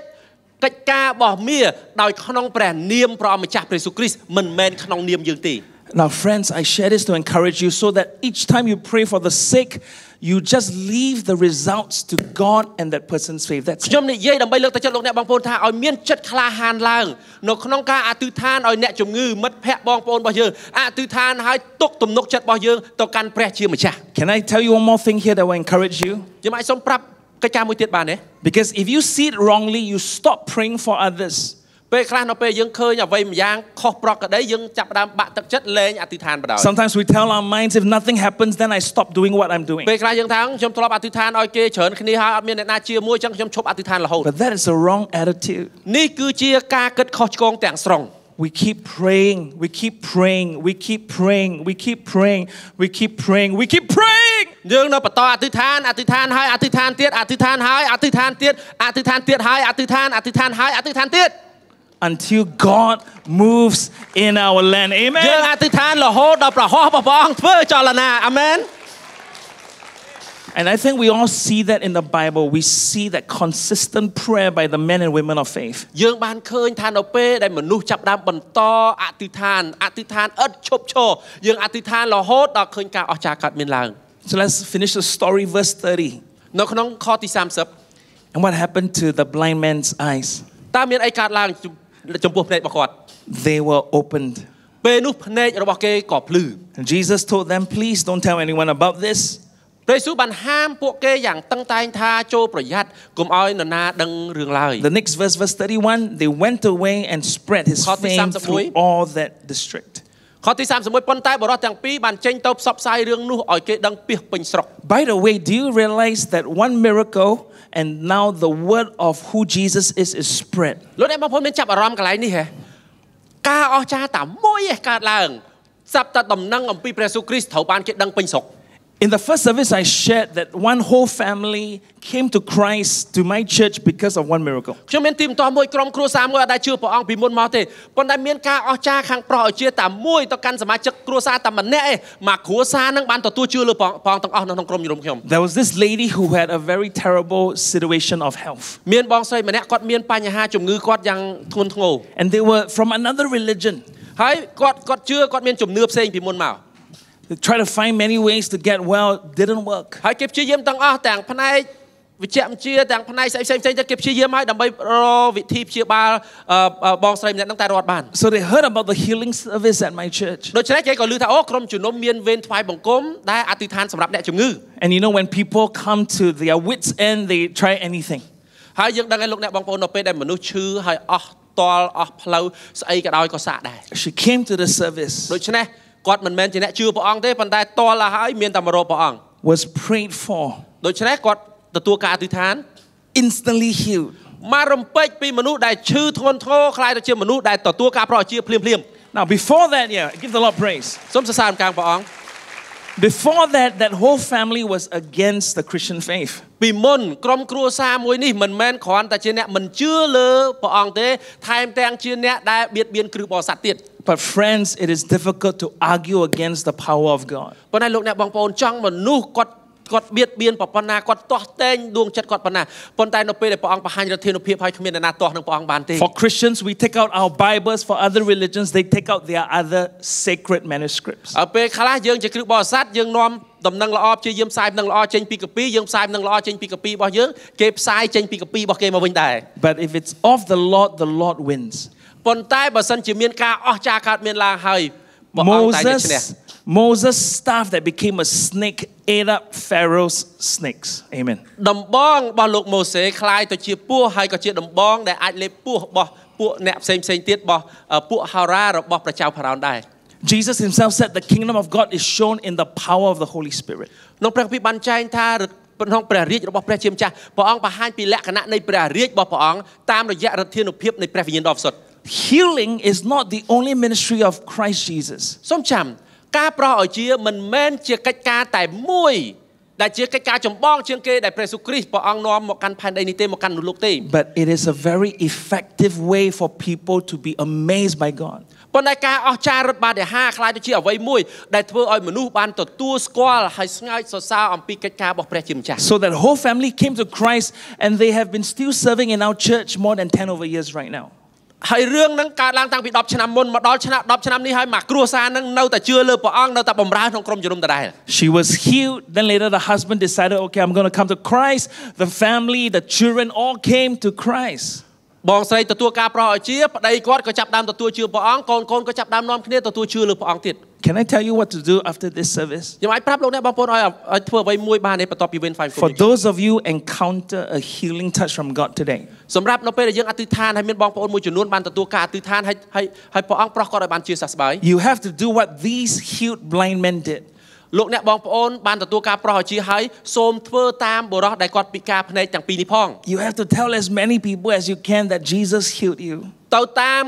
A: កិច្ចការរបស់មាដោយក្នុងព្រះនាមព្រះម្ចាស់ព្រះយេស៊ូវគ្រីស្ទមិនមែនក្នុងនាមយើងទេ
B: Now, friends, I share this to encourage you so that each time you pray for the sick, you just leave the results to God and that person's faith. That's it.
A: ខ្ញុំនិយាយដើម្បីលើកទឹកចិត្តលោកអ្នកបងប្អូនថាឲ្យមានចិត្តក្លាហានឡើងនៅក្នុងការអធិដ្ឋានឲ្យអ្នកជំងឺមិត្តភ័ក្តិបងប្អូនរបស់យើងអធិដ្ឋានឲ្យទុកទំនុកចិត្តរបស់យើងទៅកាន់ព្រះជាម្ចាស់
B: Can I tell you one more thing here that will encourage you?
A: ខ្ញុំអាចសូមប្រាប់កិច្ចការមួយទៀតបានទេ
B: Because if you see it wrongly, you stop praying for others.
A: ពេលខ្លះនៅពេលយើងឃើញអ្វីម្យ៉ាងខុសប្រក្រតីយើងចាប់ផ្ដើមបាក់ទឹកចិត្តលែងអធិដ្ឋានបណ្ដោយ
B: Sometimes we tell our minds, if nothing happens, then I stop doing what I'm doing.
A: ពេលខ្លះយើងថាខ្ញុំធ្លាប់អធិដ្ឋានឲ្យគេច្រើនគ្នាហើយអត់មានអ្នកណាជាមួយអញ្ចឹងខ្ញុំឈប់អធិដ្ឋានរហូត
B: But that is a wrong attitude.
A: នេះគឺជាការគិតខុសឆ្គងទាំងស្រុង
B: We keep praying, we keep praying, we keep praying, we keep praying, we keep praying, we keep praying.
A: យើងនៅបន្តអធិដ្ឋានអធិដ្ឋានហើយអធិដ្ឋានទៀតអធិដ្ឋានហើយអធិដ្ឋានទៀតអធិដ្ឋានទៀតហើយអធិដ្ឋានអធិដ្ឋានហើយអធិដ្ឋានទៀត
B: until God moves in our land.
A: យើង
B: Amen.
A: អធិដ្ឋានរហូតដល់ប្រហោះរបស់ព្រះអង្គធ្វើចលនាអាមែន
B: And I think we all see that in the Bible. We see that consistent prayer by the men and women of faith.
A: យើងបានឃើញថានៅពេលដែលមនុស្សចាប់ផ្ដើមបន្តអធិដ្ឋានអធិដ្ឋានឥតឈប់ឈរយើងអធិដ្ឋានរហូតដល់ឃើញការអស្ចារ្យកើតមានឡើង
B: So let's finish the story, verse 30.
A: នៅក្នុងខទី30
B: And what happened to the blind man's eyes?
A: តើមានអីកើតឡើង ចំចំពោះភ្នែករបស់គាត់
B: They were opened.
A: ពេលនោះភ្នែករបស់គេក៏ភ្លឺ
B: And Jesus told them, Please don't tell anyone about this.
A: ព្រះយេស៊ូវបានហាមពួកគេយ៉ាងតឹងតែងថាចូលប្រយ័ត្នកុំឲ្យនរណាដឹងរឿងឡើយ
B: The next verse, verse 31, they went away and spread his
A: Khotទី
B: fame
A: 31.
B: through all that district.
A: ខទី31ប៉ុន្តែបរិសុទ្ធទាំងពីរបានចេញទៅផ្សព្វផ្សាយរឿងនោះឲ្យគេដឹងពាសពេញស្រុក
B: By the way, do you realize that one miracle and now the word of who Jesus is is spread?
A: លោកអ្នកបងប្អូនមានចាប់អារម្មណ៍កន្លែងនេះហ៎ការអស្ចារ្យតែមួយឯងកើតឡើងស្រាប់តែដំណឹងអំពីព្រះយេស៊ូវគ្រីស្ទត្រូវបានគេដឹងពេញស្រុក
B: In the first service, I shared that one whole family came to Christ to my church because of one miracle.
A: ខ្ញុំមានទីមតោះមួយក្រុមគ្រួសារមួយអត់ដែលជឿព្រះអង្គពីមុនមកទេប៉ុន្តែមានការអស្ចារ្យខាងប្រុសឲ្យជាតែមួយទៅកាន់សមាជិកគ្រួសារតែម្នាក់ឯងមកគ្រួសារនឹងបានទទួលជឿលើព្រះអង្គព្រះអង្គទាំងអស់នៅក្នុងក្រុមជំនុំខ្ញុំ
B: There was this lady who had a very terrible situation of health,
A: មានបងស្រីម្នាក់គាត់មានបញ្ហាជំងឺគាត់យ៉ាងធ្ងន់ធ្ងរ
B: and they were from another religion.
A: ហើយគាត់គាត់ជឿគាត់មានជំនឿផ្សេងពីមុនមក
B: They tried to find many ways to get well, didn't work.
A: ហើយគេព្យាយាមទាំងអស់ទាំងផ្នែកវិជ្ជវិទ្យាទាំងផ្នែកផ្សេងផ្សេងផ្សេងទៅគេព្យាយាមហើយដើម្បីរកវិធីព្យាបាលអឺអឺបងស្រីម្នាក់ហ្នឹងតែរត់បាន
B: So they heard about the healing service at my church.
A: ដូច្នេះគេក៏ឮថាអូក្រុមជំនុំមានវេនថ្វាយបង្គំដែលអធិដ្ឋានសម្រាប់អ្នកជំងឺ
B: And you know, when people come to their wits' end, they try anything.
A: ហើយយើងដឹងហើយលោកអ្នកបងប្អូននៅពេលដែលមនុស្សឈឺហើយអស់តល់អស់ផ្លូវស្អីក៏ដោយក៏សាកដែរ
B: She came to the service,
A: ដូច្នេះ គាត់មិនមែនជាអ្នកជឿព្រះអង្គទេប៉ុន្តែតល់ទៅហើយមានតែមករកព្រះអង្គ
B: was prayed for,
A: ដូច្នេះគាត់ទទួលការអធិដ្ឋាន
B: instantly healed.
A: មករំពេចពីមនុស្សដែលឈឺធ្ងន់ធ្ងរខ្លាយទៅជាមនុស្សដែលទទួលការប្រោសជាភ្លាមភ្លាម
B: Now, before that, yeah, give the Lord praise.
A: សូមសរសើរកាងព្រះអង្គ
B: Before that, that whole family was against the Christian faith.
A: ពីមុនក្រុមគ្រួសារមួយនេះមិនមែនគ្រាន់តែជាអ្នកមិនជឿលើព្រះអង្គទេថែមទាំងជាអ្នកដែលបៀតបៀនគ្រឹះបរិស័ទទៀត
B: But, friends, it is difficult to argue against the power of God.
A: ប៉ុន្តែលោកអ្នកបងប្អូនចង់មនុស្សគាត់គាត់បៀតបៀនប៉ុណ្ណាគាត់ទាស់តែងដួងចិត្តគាត់ប៉ុណ្ណាប៉ុន្តែនៅពេលដែលព្រះអង្គបង្ហាញរដ្ឋាភិភាពឲ្យគ្មាននរណាទាស់នឹងព្រះអង្គបានទេ
B: For Christians, we take out our Bibles. For other religions, they take out their other sacred manuscripts.
A: ហើយពេលខ្លះយើងជាគ្រឹះបរិស័ទយើងនាំដំណឹងល្អព្យាយាមផ្សាយដំណឹងល្អចេញពីកាពីយើងផ្សាយដំណឹងល្អចេញពីកាពីរបស់យើងគេផ្សាយចេញពីកាពីរបស់គេមកវិញដែរ
B: But if it's of the Lord, the Lord wins.
A: ប៉ុន្តែបើសិនជាមានការអស្ចារ្យកើតមានឡើងហើយព្រះអង្គតែអ្នកឈ្នះ
B: Moses, Moses' staff that became a snake ate up Pharaoh's snakes. Amen.
A: ដំបងរបស់លោកម៉ូសេคล้ายទៅជាពស់ហើយក៏ជាដំបងដែលអាចលេបពស់របស់ពួកអ្នកផ្សេងផ្សេងទៀតរបស់អឺពួកហោរារបស់ព្រះចៅផារ៉ោនដែរ
B: Jesus himself said the kingdom of God is shown in the power of the Holy Spirit.
A: ក្នុងព្រះគម្ពីរបានចែងថាក្នុងព្រះរាជរបស់ព្រះជាម្ចាស់ព្រះអង្គបង្ហាញពីលក្ខណៈនៃព្រះរាជរបស់ព្រះអង្គតាមរយៈឫទ្ធានុភាពនៃព្រះវិញ្ញាណដ៏បរិសុទ្ធ
B: Healing is not the only ministry of Christ Jesus.
A: សូមចាំការប្រោសឲ្យជាមិនមែនជាកិច្ចការតែមួយដែលជាកិច្ចការចម្បងជាងគេដែលព្រះយេស៊ូវគ្រីស្ទព្រះអង្គនាំមកកាន់ផែនដីនេះទេមកកាន់មនុស្សលោកទេ
B: But it is a very effective way for people to be amazed by God.
A: ប៉ុន្តែការអស្ចារ្យរត់បាតិហាខ្លាយទៅជាអ្វីមួយដែលធ្វើឲ្យមនុស្សបានទទួលស្គាល់ហើយស្ងើចសរសើរអំពីកិច្ចការរបស់ព្រះជាម្ចាស់
B: So that whole family came to Christ and they have been still serving in our church more than 10 over years right now.
A: ហើយរឿងហ្នឹងកើតឡើងតាំងពី10ឆ្នាំមុនមកដល់ឆ្នាំ10ឆ្នាំនេះហើយមកគ្រួសារហ្នឹងនៅតែជឿលើព្រះអង្គនៅតែបម្រើក្នុងក្រុមជំនុំដដែល
B: She was healed. Then later, the husband decided, okay, I'm going to come to Christ. The family, the children all came to Christ.
A: បងស្រីទទួលការប្រោសឲ្យជាប្តីគាត់ក៏ចាប់ដើមទទួលជឿព្រះអង្គកូនកូនក៏ចាប់ដើមនាំគ្នាទទួលជឿលើព្រះអង្គទៀត
B: Can I tell you what to do after this service?
A: ខ្ញុំអាចប្រាប់លោកអ្នកបងប្អូនឲ្យឲ្យធ្វើអ្វីមួយបានទេបន្ទាប់ពី Win 5
B: For those of you encounter a healing touch from God today,
A: សម្រាប់នៅពេលដែលយើងអធិដ្ឋានហើយមានបងប្អូនមួយចំនួនបានទទួលការអធិដ្ឋានហើយហើយហើយព្រះអង្គប្រោះគាត់ឲ្យបានជាសះស្បើយ
B: you have to do what these healed blind men did.
A: លោកអ្នកបងប្អូនបានទទួលការប្រោះឲ្យជាហើយសូមធ្វើតាមបុរសដែលគាត់ពិការភ្នែកទាំងពីរនេះផង
B: You have to tell as many people as you can that Jesus healed you.
A: ទៅតាម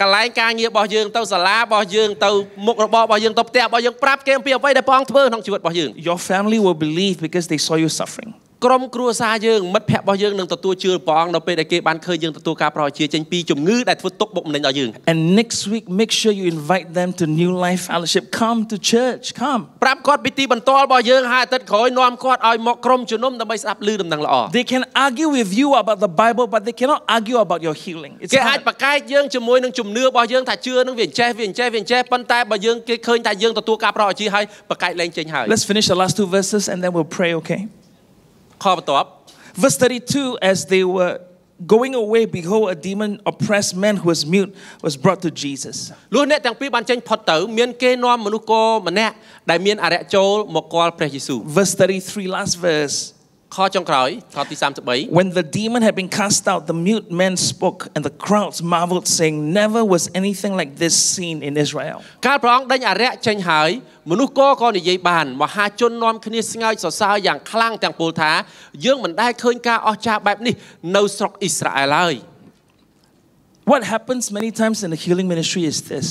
A: កន្លែងការងាររបស់យើងទៅសាលារបស់យើងទៅមុខរបររបស់យើងទៅផ្ទះរបស់យើងប្រាប់គេអំពីអ្វីដែលព្រះអង្គធ្វើក្នុងជីវិតរបស់យើង
B: Your family will believe because they saw you suffering.
A: ក្រុមគ្រួសារយើងមិត្តភ័ក្តិរបស់យើងនឹងទទួលជឿព្រះអង្គនៅពេលដែលគេបានឃើញយើងទទួលការប្រោសជាចេញពីជំងឺដែលធ្វើទុកបុកម្នេញដល់យើង
B: And next week, make sure you invite them to New Life Fellowship. Come to church. Come.
A: ប្រាប់គាត់ពីទីបន្ទាល់របស់យើងហើយអាទិត្យក្រោយនាំគាត់ឲ្យមកក្រុមជំនុំដើម្បីស្ដាប់ឮដំណឹងល្អ
B: They can argue with you about the Bible, but they cannot argue about your healing. It's
A: គេអាច
B: hard.
A: បកកែកយើងជាមួយនឹងជំនឿរបស់យើងថាជឿនឹងវាអញ្ចេះវាអញ្ចេះវាអញ្ចេះប៉ុន្តែបើយើងគេឃើញថាយើងទទួលការប្រោសជាហើយបកកែកលែងចេញហើយ
B: Let's finish the last two verses and then we'll pray, okay?
A: ខបន្ទាប់
B: Verse 32 As they were going away, behold, a demon oppressed man who was mute was brought to Jesus.
A: លុះអ្នកទាំងពីរបានចេញផុតទៅមានគេនាំមនុស្សគោម្នាក់ដែលមានអរិយចូលមកគាល់ព្រះយេស៊ូវ
B: Verse 33, last verse.
A: ខចុងក្រោយខទី33
B: When the demon had been cast out, the mute man spoke, and the crowds marveled, saying, Never was anything like this seen in Israel.
A: កាលព្រះអង្គដេញអរិយចេញហើយមនុស្សគោក៏និយាយបានមហាជននាំគ្នាស្ងើចសរសើរយ៉ាងខ្លាំងទាំងពលថាយើងមិនដែលឃើញការអស្ចារ្យបែបនេះនៅស្រុកអ៊ីស្រាអែលឡើយ
B: What happens many times in the healing ministry is this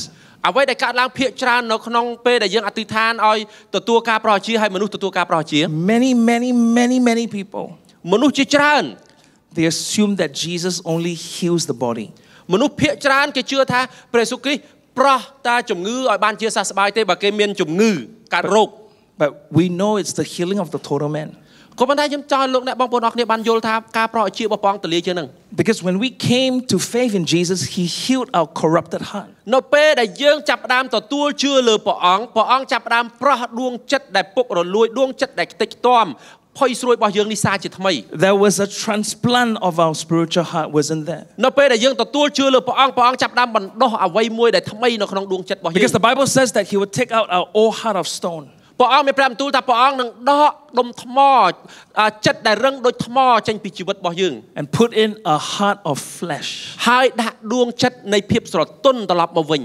A: អអ្វីដែលកើតឡើងភាកច្រើននៅក្នុងពេលដែលយើងអធិដ្ឋានឲ្យទទួលការប្រោសជាហើយមនុស្សទទួលការប្រោសជា
B: Many, many, many, many people,
A: មនុស្សជាច្រើន
B: they assume that Jesus only heals the body.
A: មនុស្សភាកច្រើនគេជឿថាព្រះយេស៊ូវគ្រីស្ទប្រោះតាជំងឺឲ្យបានជាសះស្បើយទេបើគេមានជំងឺកើតរោគ
B: But we know it's the healing of the total man.
A: ក៏ប៉ុន្តែខ្ញុំចង់ឲ្យលោកអ្នកបងប្អូនអរគ្នាបានយល់ថាការប្រោសជារបស់ព្រះអង្គទលាជាងនឹង
B: Because when we came to faith in Jesus, he healed our corrupted heart.
A: នៅពេលដែលយើងចាប់ផ្ដើមទទួលជឿលើព្រះអង្គព្រះអង្គចាប់ផ្ដើមប្រោះដួងចិត្តដែលពុករលួយដួងចិត្តដែលខ្ទេចខ្ទាំផុយស្រួយរបស់យើងនេះសារជាថ្មី
B: There was a transplant of our spiritual heart, wasn't there?
A: នៅពេលដែលយើងទទួលជឿលើព្រះអង្គព្រះអង្គចាប់ផ្ដើមបណ្ដោះអ្វីមួយដែលថ្មីនៅក្នុងដួងចិត្តរបស់យើង
B: Because the Bible says that he would take out our old heart of stone
A: ព្រះអង្គមានប្រាប់បន្ទូលថាព្រះអង្គនឹងដកដុំថ្មអ่าចិត្តដែលរឹងដូចថ្មចេញពីជីវិតរបស់យើង
B: and put in a heart of flesh.
A: ហើយដាក់ដួងចិត្តនៃភាពស្រទន់ត្រឡប់មកវិញ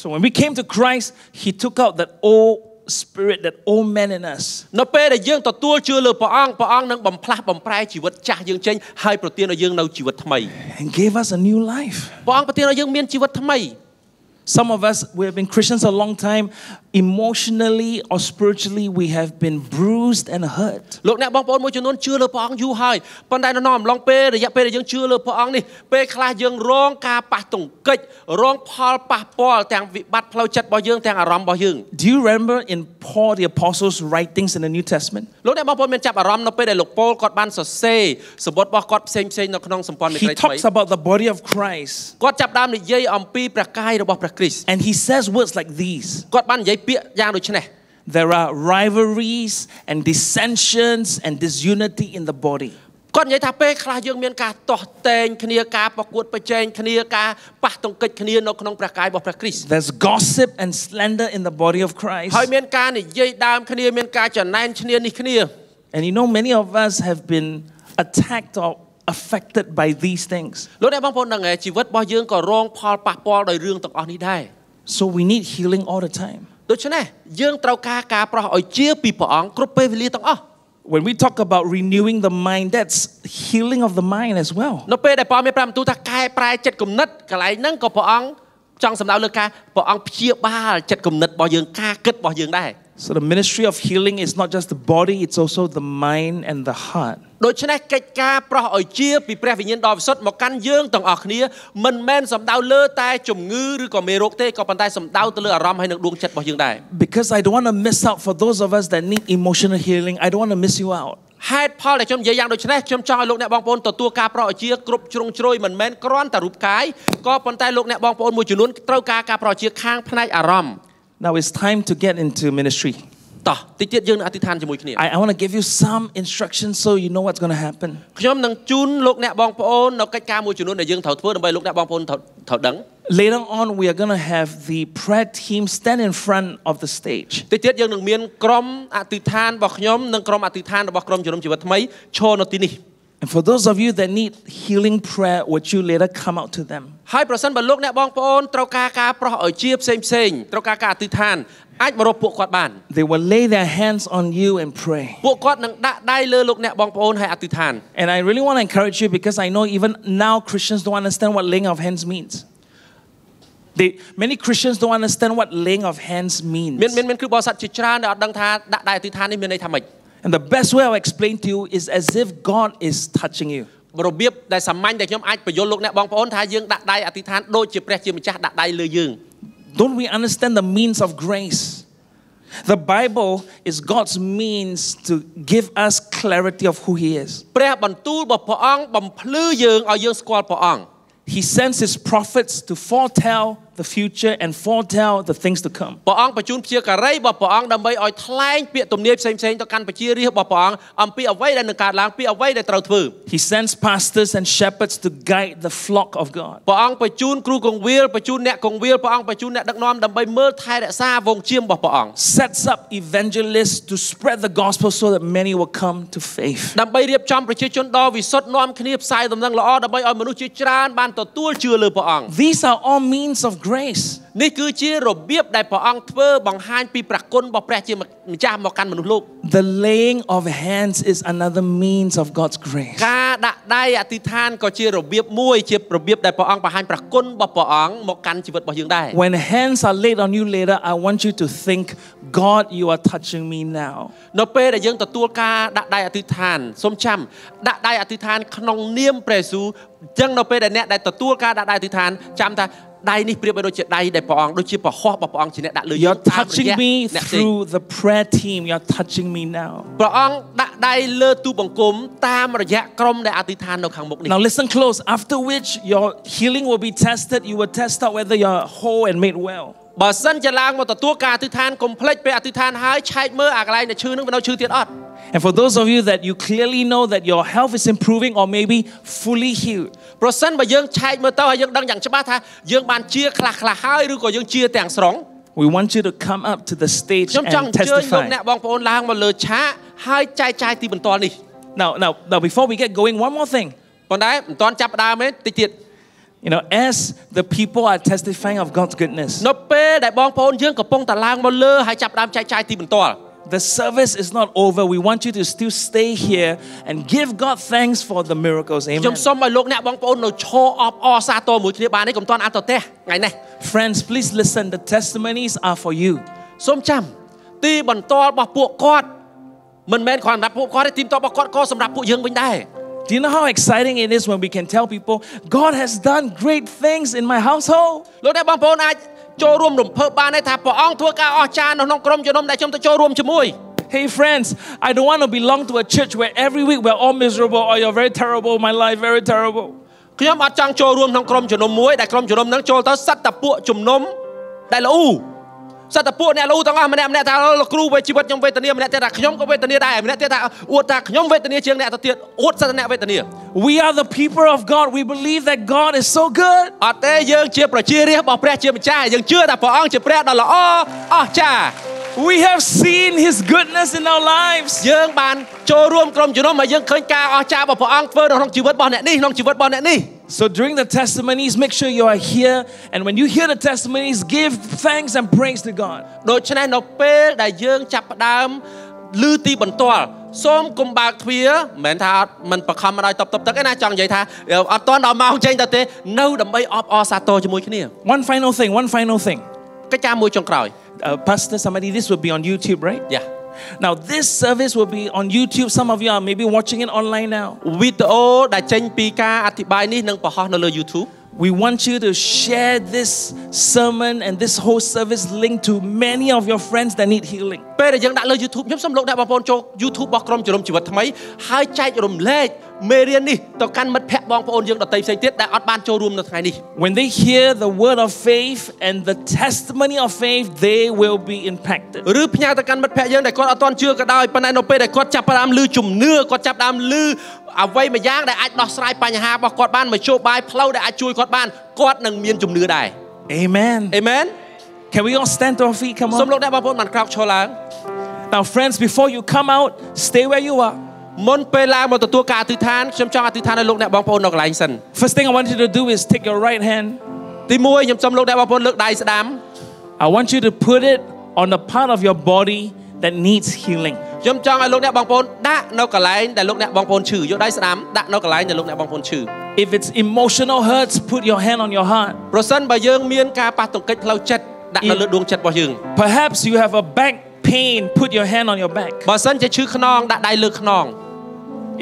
B: So when we came to Christ, he took out that old spirit, that old man in us.
A: នៅពេលដែលយើងទទួលជឿលើព្រះអង្គព្រះអង្គនឹងបំផ្លាស់បំប្រែជីវិតចាស់យើងចេញហើយប្រទានឲ្យយើងនៅជីវិតថ្មី
B: and gave us a new life.
A: ព្រះអង្គប្រទានឲ្យយើងមានជីវិតថ្មី
B: Some of us, we have been Christians a long time. Emotionally or spiritually, we have been bruised and hurt.
A: លោកអ្នកបងប្អូនមួយចំនួនជឿលើព្រះអង្គយូរហើយប៉ុន្តែនៅក្នុងអំឡុងពេលរយៈពេលដែលយើងជឿលើព្រះអង្គនេះពេលខ្លះយើងរងការប៉ះទង្គិចរងផលប៉ះពាល់ទាំងវិបត្តិផ្លូវចិត្តរបស់យើងទាំងអារម្មណ៍របស់យើង
B: Do you remember in Paul the Apostle's writings in the New Testament?
A: លោកអ្នកបងប្អូនមានចាប់អារម្មណ៍នៅពេលដែលលោកប៉ូលគាត់បានសរសេរសម្បត្តិរបស់គាត់ផ្សេងផ្សេងៗនៅក្នុងសម្ព័ន្ធមេ
B: He
A: ត្រីថ្មី
B: talks about the body of Christ
A: គាត់ចាប់ផ្ដើមនិយាយអំពីព្រះកាយរបស់ព្រះ គ្រីស្ទ
B: and he says words like these
A: គាត់បាននិយាយពាក្យយ៉ាងដូចនេះ
B: There are rivalries and dissensions and disunity in the body.
A: គាត់និយាយថាពេលខ្លះយើងមានការតោះតែងគ្នាការប្រកួតប្រជែងគ្នាការប៉ះទង្គិចគ្នានៅក្នុងព្រះកាយរបស់ព្រះគ្រីស្ទ
B: There's gossip and slander in the body of Christ.
A: ហើយមានការនិយាយដើមគ្នាមានការចំណែនឈ្នានេះគ្នា
B: And you know, many of us have been attacked or affected by these things.
A: លោកអ្នកបងប្អូនដឹងទេជីវិតរបស់យើងក៏រងផលប៉ះពាល់ដោយរឿងទាំងអស់នេះដែរ
B: So we need healing all the time.
A: ដូច្នេះយើងត្រូវការការប្រោះឲ្យជាពីព្រះអង្គគ្រប់ពេលវេលាទាំងអស់
B: When we talk about renewing the mind, that's healing of the mind as well.
A: នៅពេលដែលព្រះអង្គមានប្រាប់បន្ទូលថាកែប្រែចិត្តគំនិតកន្លែងហ្នឹងក៏ព្រះអង្គចង់សំដៅលើការព្រះអង្គព្យាបាលចិត្តគំនិតរបស់យើងការគិតរបស់យើងដែរ
B: So the ministry of healing is not just the body, it's also the mind and the heart.
A: ដូច្នេះកិច្ចការប្រោះឲ្យជាពីព្រះវិញ្ញាណដ៏វិសុទ្ធមកកាន់យើងទាំងអស់គ្នាមិនមែនសំដៅលើតែជំងឺឬក៏មេរោគទេក៏ប៉ុន្តែសំដៅទៅលើអារម្មណ៍ហើយនឹងដួងចិត្តរបស់យើងដែរ
B: Because I don't want to miss out for those of us that need emotional healing. I don't want to miss you out.
A: ហេតុផលដែលខ្ញុំនិយាយយ៉ាងដូចនេះខ្ញុំចង់ឲ្យលោកអ្នកបងប្អូនទទួលការប្រោសឲ្យជាគ្រប់ជ្រុងជ្រោយមិនមែនគ្រាន់តែរូបកាយក៏ប៉ុន្តែលោកអ្នកបងប្អូនមួយចំនួនត្រូវការការប្រោសឲ្យជាខាងផ្នែកអារម្មណ៍
B: Now it's time to get into ministry.
A: តោះតិចទៀតយើងនឹងអធិដ្ឋានជាមួយគ្នា
B: I, I want to give you some instructions so you know what's going to happen.
A: ខ្ញុំនឹងជូនលោកអ្នកបងប្អូននៅកិច្ចការមួយចំនួនដែលយើងត្រូវធ្វើដើម្បីលោកអ្នកបងប្អូនត្រូវត្រូវដឹង
B: Later on, we are going to have the prayer team stand in front of the stage.
A: តិចទៀតយើងនឹងមានក្រុមអធិដ្ឋានរបស់ខ្ញុំនិងក្រុមអធិដ្ឋានរបស់ក្រុមជំនុំជីវិតថ្មីឈរនៅទីនេះ
B: And for those of you that need healing prayer, would you later come out to them?
A: ហើយប្រសិនបើលោកអ្នកបងប្អូនត្រូវការការប្រោះឲ្យជាផ្សេងផ្សេងៗត្រូវការការអធិដ្ឋានអាចមករកពួកគាត់បាន
B: They will lay their hands on you and pray.
A: ពួកគាត់នឹងដាក់ដៃលើលោកអ្នកបងប្អូនហើយអធិដ្ឋាន
B: And I really want to encourage you because I know even now Christians don't understand what laying of hands means. They, many Christians don't understand what laying of hands means.
A: មានមានមានគ្រូបរិស័ទជាច្រើនដែលអត់ដឹងថាដាក់ដៃអធិដ្ឋាននេះមានន័យថាម៉េច
B: And the best way I'll explain to you is as if God is touching you.
A: របៀបដែលសាមញ្ញដែលខ្ញុំអាចបញ្យល់លោកអ្នកបងប្អូនថាយើងដាក់ដៃអធិដ្ឋានដូចជាព្រះជាម្ចាស់ដាក់ដៃលើយើង
B: Don't we understand the means of grace? The Bible is God's means to give us clarity of who He is.
A: ព្រះបន្ទូលរបស់ព្រះអង្គបំភ្លឺយើងឲ្យយើងស្គាល់ព្រះអង្គ
B: He sends His prophets to foretell the future and foretell the things to come.
A: ព្រះអង្គបញ្ជូនព្យាការីរបស់ព្រះអង្គដើម្បីឲ្យថ្លែងពាក្យទំនាយផ្សេងៗទៅកាន់ប្រជារាស្ត្ររបស់ព្រះអង្គអំពីអ្វីដែលនឹងកើតឡើងពីអ្វីដែលត្រូវធ្វើ
B: He sends pastors and shepherds to guide the flock of God.
A: ព្រះអង្គបញ្ជូនគ្រូកងវិលបញ្ជូនអ្នកកងវិលព្រះអង្គបញ្ជូនអ្នកដឹកនាំដើម្បីមើលថែរក្សាវងជៀមរបស់ព្រះអង្គ
B: Sets up evangelists to spread the gospel so that many will come to faith.
A: ដើម្បីរៀបចំប្រជាជនដ៏វិសុទ្ធនាំគ្នាផ្សាយដំណឹងល្អដើម្បីឲ្យមនុស្សជាច្រើនបានទទួលជឿលើព្រះអង្គ
B: These are all means of grace.
A: នេះគឺជារបៀបដែលព្រះអង្គធ្វើបង្ហាញពីព្រះគុណរបស់ព្រះជាម្ចាស់មកកាន់មនុស្សលោក
B: The laying of hands is another means of God's grace.
A: ការដាក់ដៃអធិដ្ឋានក៏ជារបៀបមួយជារបៀបដែលព្រះអង្គបង្ហាញព្រះគុណរបស់ព្រះអង្គមកកាន់ជីវិតរបស់យើងដែរ
B: When hands are laid on you later, I want you to think, God, you are touching me now.
A: នៅពេលដែលយើងទទួលការដាក់ដៃអធិដ្ឋានសូមចាំដាក់ដៃអធិដ្ឋានក្នុងនាមព្រះយេស៊ូវអញ្ចឹងនៅពេលដែលអ្នកដែលទទួលការដាក់ដៃអធិដ្ឋានចាំថា ដៃនេះប្រៀបបីដូចជាដៃដែលព្រះអង្គដូចជាប្រហោះរបស់ព្រះអង្គជាអ្នកដាក់លើយើង
B: You're
A: តាមរយៈ
B: touching me
A: អ្នកផ្សេង
B: through the prayer team. You're touching me now.
A: ព្រះអង្គដាក់ដៃលើទូបង្គំតាមរយៈក្រុមដែលអធិដ្ឋាននៅខាងមុខនេះ
B: Now listen close. After which your healing will be tested. You will test out whether you're whole and made well.
A: បើសិនជាឡើងមកទទួលការអធិដ្ឋានកុំភ្លេចពេលអធិដ្ឋានហើយឆែកមើលអាកន្លែងដែលឈឺនឹងវានៅឈឺទៀតអត់
B: And for those of you that you clearly know that your health is improving or maybe fully healed,
A: ប្រសិនបើយើងឆែកមើលទៅហើយយើងដឹងយ៉ាងច្បាស់ថាយើងបានជាខ្លះខ្លះហើយឬក៏យើងជាទាំងស្រុង
B: we want you to come up to the stage
A: ខ្ញុំចង់
B: and
A: អញ្ជើញលោក
B: testify.
A: អ្នកបងប្អូនឡើងមកលើឆាកហើយចែកចាយទីបន្ទាល់នេះ
B: Now, now, now, before we get going, one more thing.
A: ប៉ុន្តែមិនទាន់ចាប់ផ្ដើមទេតិចទៀត
B: You know, as the people are testifying of God's goodness,
A: នៅពេលដែលបងប្អូនយើងកំពុងតែឡើងមកលើហើយចាប់ផ្ដើមចែកចាយទីបន្ទាល់
B: the service is not over. We want you to still stay here and give God thanks for the miracles.
A: ខ្ញុំ
B: Amen.
A: សូមឲ្យលោកអ្នកបងប្អូននៅឈរអបអរសាទរមួយគ្នាបានទេកុំទាន់អត់ទៅផ្ទះថ្ងៃនេះ
B: Friends, please listen. The testimonies are for you.
A: សូមចាំទីបន្ទាល់របស់ពួកគាត់មិនមែនគ្រាន់តែពួកគាត់ទេទីបន្ទាល់របស់គាត់ក៏សម្រាប់ពួកយើងវិញដែរ
B: Do you know how exciting it is when we can tell people, God has done great things in my household?
A: លោកអ្នកបងប្អូនអាចចូលរួមរំភើបបានទេថាព្រះអង្គធ្វើការអស្ចារ្យនៅក្នុងក្រុមជំនុំដែលខ្ញុំទៅចូលរួមជាមួយ
B: Hey, friends, I don't want to belong to a church where every week we're all miserable or you're very terrible, my life very terrible.
A: ខ្ញុំអត់ចង់ចូលរួមក្នុងក្រុមជំនុំមួយដែលក្រុមជំនុំហ្នឹងចូលទៅសិតតែពួកជំនុំដែលល្អ សិតតែពួកអ្នកល្អទាំងអស់ម្នាក់ម្នាក់ថាលោកគ្រូវេជីវិតខ្ញុំវេទនាម្នាក់ទៀតថាខ្ញុំក៏វេទនាដែរម្នាក់ទៀតថាអួតថាខ្ញុំវេទនាជាងអ្នកទៅទៀតអួតសិតតែអ្នកវេទនា
B: We are the people of God. We believe that God is so good.
A: អត់ទេយើងជាប្រជារាស្ត្ររបស់ព្រះជាម្ចាស់យើងជឿថាព្រះអង្គជាព្រះដ៏ល្អអស្ចារ្យ
B: We have seen His goodness in our lives.
A: យើងបានចូលរួមក្រុមជំនុំហើយយើងឃើញការអស្ចារ្យរបស់ព្រះអង្គធ្វើនៅក្នុងជីវិតរបស់អ្នកនេះក្នុងជីវិតរបស់អ្នកនេះ
B: So during the testimonies, make sure you are here. And when you hear the testimonies, give thanks and praise to God.
A: ដូច្នេះនៅពេលដែលយើងចាប់ផ្ដើមឮទីបន្ទាល់សូមកុំបើកទ្វារមិនមែនថាមិនបខំមកដល់តុបតុបទឹកឯណាចង់និយាយថាអត់តដល់ម៉ោងចេញទៅទេនៅដើម្បីអបអរសាទរជាមួយគ្នា
B: One final thing one final thing
A: កិច្ចការមួយចុងក្រោយ
B: Pastor Samdy this will be on YouTube right
A: Yeah
B: Now, this service will be on YouTube. Some of you are maybe watching it online now.
A: វីដេអូដែលចេញពីការអធិប្បាយនេះនឹងបង្ហោះនៅលើ YouTube
B: We want you to share this sermon and this whole service link to many of your friends that need healing.
A: ពេលដែលយើងដាក់លើ YouTube ខ្ញុំសូមលោកអ្នកបងប្អូនចូល YouTube របស់ក្រុមជំនុំជីវិតថ្មីហើយចែករំលែក មេរៀននេះទៅកាន់មិត្តភ័ក្តិបងប្អូនយើងដទៃផ្សេងទៀតដែលអត់បានចូលរួមនៅថ្ងៃនេះ
B: When they hear the word of faith and the testimony of faith, they will be impacted.
A: ឬផ្ញើទៅកាន់មិត្តភ័ក្តិយើងដែលគាត់អត់ទាន់ជឿក៏ដោយប៉ុន្តែនៅពេលដែលគាត់ចាប់ផ្ដើមលឺជំនឿគាត់ចាប់ផ្ដើមលឺអ្វីមួយយ៉ាងដែលអាចដោះស្រាយបញ្ហារបស់គាត់បានមកជួបបាយផ្លូវដែលអាចជួយគាត់បានគាត់នឹងមានជំនឿដែរ
B: Amen.
A: អេមែន
B: Can we all stand to our feet? Come
A: សូម
B: on.
A: លោកអ្នកបងប្អូនបានក្រោកឈរឡើង
B: Now, friends, before you come out, stay where you are.
A: មុនពេលឡើងមកទទួលការអធិដ្ឋានខ្ញុំចង់អធិដ្ឋានឲ្យលោកអ្នកបងប្អូននៅកន្លែងសិន
B: First thing I want you to do is take your right hand.
A: ទី1ខ្ញុំសូមលោកអ្នកបងប្អូនលើកដៃស្ដាំ
B: I want you to put it on the part of your body that needs healing.
A: ខ្ញុំចង់ឲ្យលោកអ្នកបងប្អូនដាក់នៅកន្លែងដែលលោកអ្នកបងប្អូនឈឺយកដៃស្ដាំដាក់នៅកន្លែងដែលលោកអ្នកបងប្អូនឈឺ
B: If it's emotional hurts, put your hand on your heart.
A: ប្រសិនបើយើងមានការប៉ះទង្គិចផ្លូវចិត្តដាក់នៅលើដួងចិត្តរបស់យើង
B: Perhaps you have a back pain, put your hand on your back.
A: បើសិនជាឈឺខ្នងដាក់ដៃលើខ្នង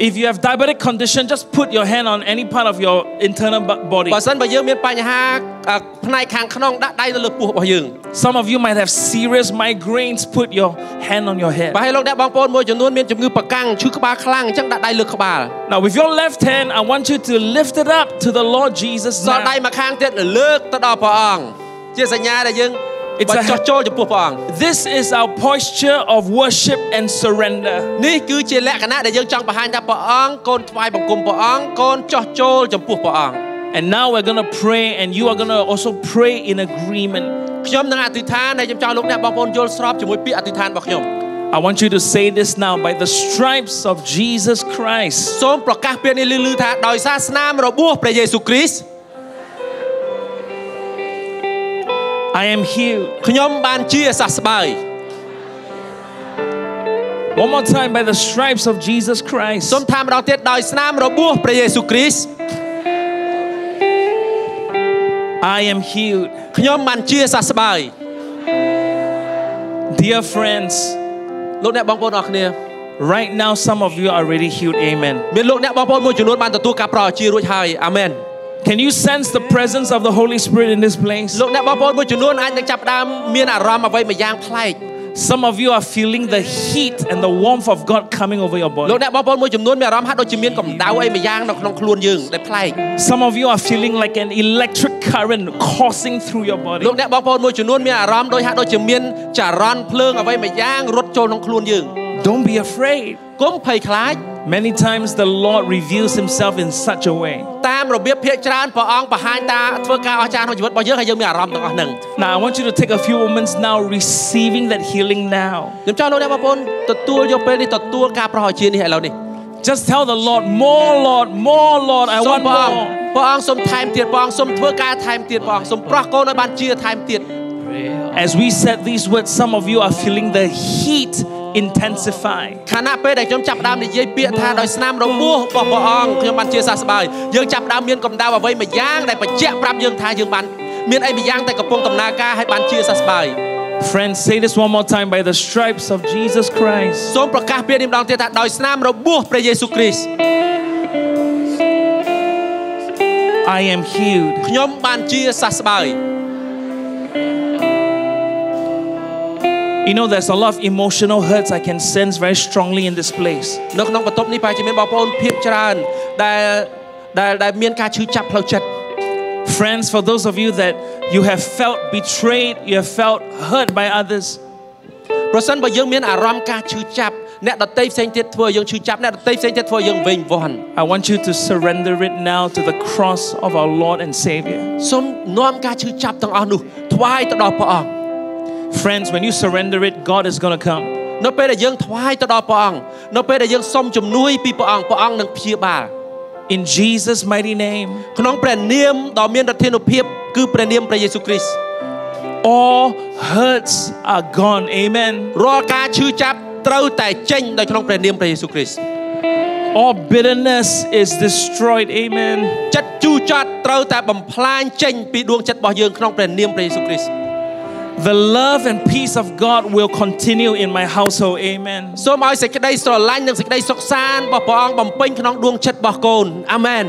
B: If you have diabetic condition, just put your hand on any part of your internal bo- body.
A: បើសិនបើយើងមានបញ្ហាអឺផ្នែកខាងក្នុងដាក់ដៃនៅលើពោះរបស់យើង
B: Some of you might have serious migraines, put your hand on your head.
A: បើឲ្យលោកអ្នកបងប្អូនមួយចំនួនមានជំងឺប្រកាំងឈឺក្បាលខ្លាំងអញ្ចឹងដាក់ដៃលើក្បាល
B: Now, with your left hand, I want you to lift it up to the Lord Jesus.
A: សល់ដៃ
B: now.
A: មកខាងទៀតលើកទៅដល់ព្រះអង្គជាសញ្ញាដែលយើង
B: It's
A: បើ
B: a-
A: ចោះចូលចំពោះព្រះអង្គ
B: This is our posture of worship and surrender.
A: នេះគឺជាលក្ខណៈដែលយើងចង់បង្ហាញថាព្រះអង្គកូនថ្វាយបង្គំព្រះអង្គកូនចោះចូលចំពោះព្រះអង្គ
B: And now we're going to pray, and you are going to also pray in agreement.
A: ខ្ញុំនឹងអធិដ្ឋានហើយខ្ញុំចង់លោកអ្នកបងប្អូនយល់ស្របជាមួយពាក្យអធិដ្ឋានរបស់ខ្ញុំ
B: I want you to say this now by the stripes of Jesus Christ.
A: សូមប្រកាសពាក្យនេះលឺៗថាដោយសារស្នាមរបួសព្រះយេស៊ូវគ្រីស្ទ
B: I am healed.
A: ខ្ញុំបានជាសះស្បើយ
B: One more time by the stripes of Jesus Christ.
A: សូមថាម្ដងទៀតដោយស្នាមរបួសព្រះយេស៊ូវគ្រីស្ទ
B: I am healed.
A: ខ្ញុំបានជាសះស្បើយ
B: Dear friends,
A: លោកអ្នកបងប្អូនអរគ្នា
B: right now some of you are already healed. Amen.
A: មានលោកអ្នកបងប្អូនមួយចំនួនបានទទួលការប្រោសជារួចហើយអាមែន
B: Can you sense the presence of the Holy Spirit in this place?
A: លោកអ្នកបងប្អូនមួយចំនួនអាចនឹងចាប់ផ្ដើមមានអារម្មណ៍អ្វីមួយយ៉ាងប្លែក
B: Some of you are feeling the heat and the warmth of God coming over your
A: លោក
B: body.
A: អ្នកបងប្អូនមួយចំនួនមានអារម្មណ៍ហាក់ដូចជាមានកម្ដៅអីមួយយ៉ាងនៅក្នុងខ្លួនយើងដែលប្លែក
B: Some of you are feeling like an electric current coursing through your body.
A: លោកអ្នកបងប្អូនមួយចំនួនមានអារម្មណ៍ដូចហាក់ដូចជាមានចរន្តភ្លើងអ្វីមួយយ៉ាងរត់ចូលក្នុងខ្លួនយើង
B: Don't be afraid.
A: កុំភ័យខ្លាច
B: Many times the Lord reveals himself in such a way.
A: តាមរបៀបភាកច្រើនព្រះអង្គបង្ហាញតាធ្វើការអស្ចារ្យក្នុងជីវិតរបស់យើងហើយយើងមានអារម្មណ៍ទាំងអស់ហ្នឹង
B: Now, I want you to take a few moments now receiving that healing now.
A: ខ្ញុំចង់លោកអ្នកបងប្អូនទទួលយកពេលនេះទទួលការប្រោសឲ្យជានេះឥឡូវនេះ
B: Just tell the Lord, more Lord, more Lord, I
A: សូម
B: want
A: ព្រះអង្គ
B: more.
A: ព្រះអង្គសូមថែមទៀតព្រះអង្គសូមធ្វើការថែមទៀតព្រះអង្គសូមប្រោះកូនឲ្យបានជាថែមទៀត
B: As we said these words, some of you are feeling the heat intensify.
A: ខណៈពេលដែលខ្ញុំចាប់ផ្ដើមនិយាយពាក្យថាដោយស្នាមរបួសរបស់ព្រះអង្គខ្ញុំបានជាសះស្បើយយើងចាប់ផ្ដើមមានកម្ដៅអ្វីមួយយ៉ាងដែលបញ្ជាក់ប្រាប់យើងថាយើងបានមានអីមួយយ៉ាងតែកំពុងដំណើរការឲ្យបានជាសះស្បើយ
B: Friends, say this one more time by the stripes of Jesus Christ.
A: សូមប្រកាសពាក្យនេះម្ដងទៀតថាដោយស្នាមរបួសព្រះយេស៊ូវគ្រីស្ទ
B: I am healed.
A: ខ្ញុំបានជាសះស្បើយ
B: You know, there's a lot of emotional hurts I can sense very strongly in this place.
A: នៅក្នុងបន្ទប់នេះប្រហែលជាមានបងប្អូនភាពច្រើនដែលដែលដែលមានការឈឺចាប់ផ្លូវចិត្ត
B: Friends, for those of you that you have felt betrayed, you have felt hurt by others,
A: ប្រសិនបើយើងមានអារម្មណ៍ការឈឺចាប់អ្នកដតីផ្សេងទៀតធ្វើឲ្យយើងឈឺចាប់អ្នកដតីផ្សេងទៀតធ្វើឲ្យយើងវែងវាន់
B: I want you to surrender it now to the cross of our Lord and Savior.
A: សូមនាំការឈឺចាប់ទាំងអស់នោះថ្វាយទៅដល់ព្រះអង្គ
B: Friends, when you surrender it, God is going to come.
A: នៅពេលដែលយើងថ្វាយទៅដល់ព្រះអង្គនៅពេលដែលយើងសុំជំនួយពីព្រះអង្គព្រះអង្គនឹងព្យាបាល
B: In Jesus' mighty name,
A: ក្នុងព្រះនាមដ៏មានឫទ្ធានុភាពគឺព្រះនាមព្រះយេស៊ូវគ្រីស្ទ
B: all hurts are gone. Amen.
A: រាល់ការឈឺចាប់ត្រូវតែចេញដោយក្នុងព្រះនាមព្រះយេស៊ូវគ្រីស្ទ
B: All bitterness is destroyed. Amen.
A: ចិត្តជូរចត់ត្រូវតែបំផ្លាញចេញពីដួងចិត្តរបស់យើងក្នុងព្រះនាមព្រះយេស៊ូវគ្រីស្ទ
B: The love and peace of God will continue in my household. Amen.
A: សូមឲ្យសេចក្តីស្រឡាញ់និងសេចក្តីសុខសាន្តរបស់ព្រះអង្គបំពេញក្នុងដួងចិត្តរបស់កូនអាមែន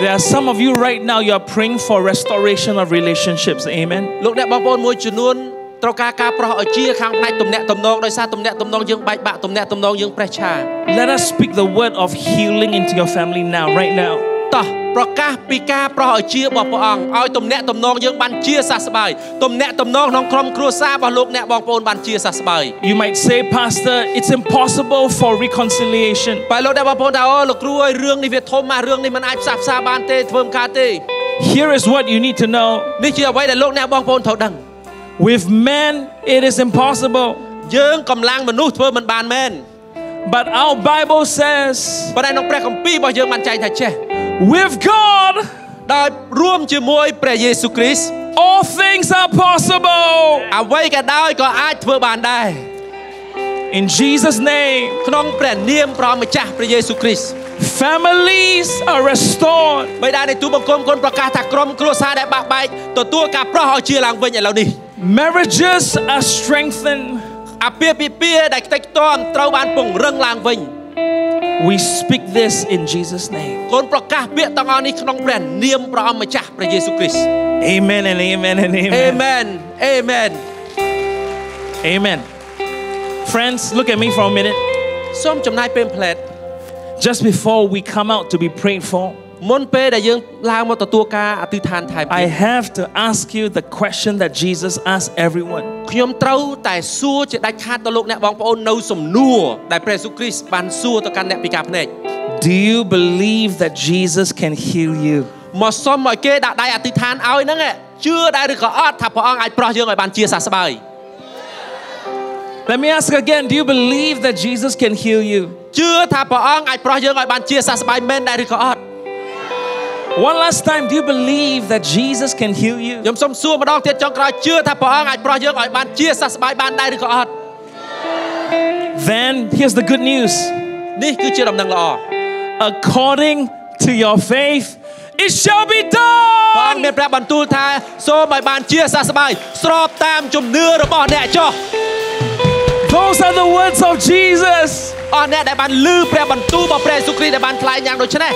B: There are some of you right now, you are praying for restoration of relationships. Amen.
A: លោកអ្នកបងប្អូនមួយចំនួនត្រូវការការប្រោះឲ្យជាខាងផ្នែកទំនាក់ទំនងដោយសារទំនាក់ទំនងយើងបែកបាក់ទំនាក់ទំនងយើងប្រេះឆា
B: Let us speak the word of healing into your family now, right now.
A: តោះ ប្រកាសពីការប្រោះឲ្យជារបស់ព្រះអង្គឲ្យទំនាក់ទំនងយើងបានជាសះស្បើយទំនាក់ទំនងក្នុងក្រុមគ្រួសាររបស់លោកអ្នកបងប្អូនបានជាសះស្បើយ
B: You might say, Pastor, it's impossible for reconciliation.
A: បើលោកអ្នកបងប្អូនថាអូលោកគ្រូអើយរឿងនេះវាធំណាស់រឿងនេះមិនអាចផ្សះផ្សាបានទេធ្វើមិនកើតទេ
B: Here is what you need to know
A: នេះជាអ្វីដែលលោកអ្នកបងប្អូនត្រូវដឹង
B: with men, it is impossible.
A: យើងកម្លាំងមនុស្សធ្វើមិនបានមែន
B: But our Bible says,
A: ប៉ុន្តែក្នុងព្រះគម្ពីររបស់យើងបានចែងថាចេះ
B: with God,
A: ដោយរួមជាមួយព្រះយេស៊ូវគ្រីស្ទ
B: all things are possible.
A: អ្វីក៏ដោយក៏អាចធ្វើបានដែរ
B: In Jesus' name,
A: ក្នុងព្រះនាមព្រះម្ចាស់ព្រះយេស៊ូវគ្រីស្ទ
B: families are restored.
A: បិតានៃទូបង្គំគុណប្រកាសថាក្រុមគ្រួសារដែលបាក់បែកទទួលការប្រោះឲ្យជាឡើងវិញឥឡូវនេះ
B: Marriages are strengthened.
A: អាពាហ៍ពិពាហ៍ដែលខ្ទេចខ្ទាំត្រូវបានពង្រឹងឡើងវិញ
B: We speak this in Jesus' name.
A: កូនប្រកាសពាក្យទាំងអស់នេះក្នុងព្រះនាមព្រះអង្គម្ចាស់ព្រះយេស៊ូវគ្រីស្ទ
B: Amen and amen and amen.
A: អេមែនអេមែន
B: Amen. Friends, look at me for a minute.
A: សូមចំណាយពេលផ្លែត
B: Just before we come out to be prayed for,
A: មុនពេលដែលយើងឡើងមកទទួលការអធិដ្ឋានថែមទៀត
B: I have to ask you the question that Jesus asked everyone.
A: ខ្ញុំត្រូវតែសួរជាដាច់ខាតទៅលោកអ្នកបងប្អូននៅសំណួរដែលព្រះយេស៊ូវគ្រីស្ទបានសួរទៅកាន់អ្នកពិការភ្នែក
B: Do you believe that Jesus can heal you?
A: មកសុំឲ្យគេដាក់ដៃអធិដ្ឋានឲ្យហ្នឹងឯងជឿដែរឬក៏អត់ថាព្រះអង្គអាចប្រោះយើងឲ្យបានជាសះស្បើយ
B: Let me ask again Do you believe that Jesus can heal you?
A: ជឿថាព្រះអង្គអាចប្រោះយើងឲ្យបានជាសះស្បើយមែនដែរឬក៏អត់
B: One last time, do you believe that Jesus can heal you?
A: ខ្ញុំសូមសួរម្ដងទៀតចុងក្រោយជឿថាព្រះអង្គអាចប្រោះយើងឲ្យបានជាសះស្បើយបានដែរឬក៏អត់
B: Then here's the good news.
A: នេះគឺជាដំណឹងល្អ
B: According to your faith, it shall be
A: ព្រះអង្គ
B: done.
A: មានព្រះបន្ទូលថាសូមឲ្យបានជាសះស្បើយស្របតាមជំនឿរបស់អ្នកចុះ
B: Those are the words of Jesus.
A: អស់អ្នកដែលបានលឺព្រះបន្ទូលរបស់ព្រះយេស៊ូវគ្រីស្ទដែលបានថ្លែងយ៉ាងដូចនេះ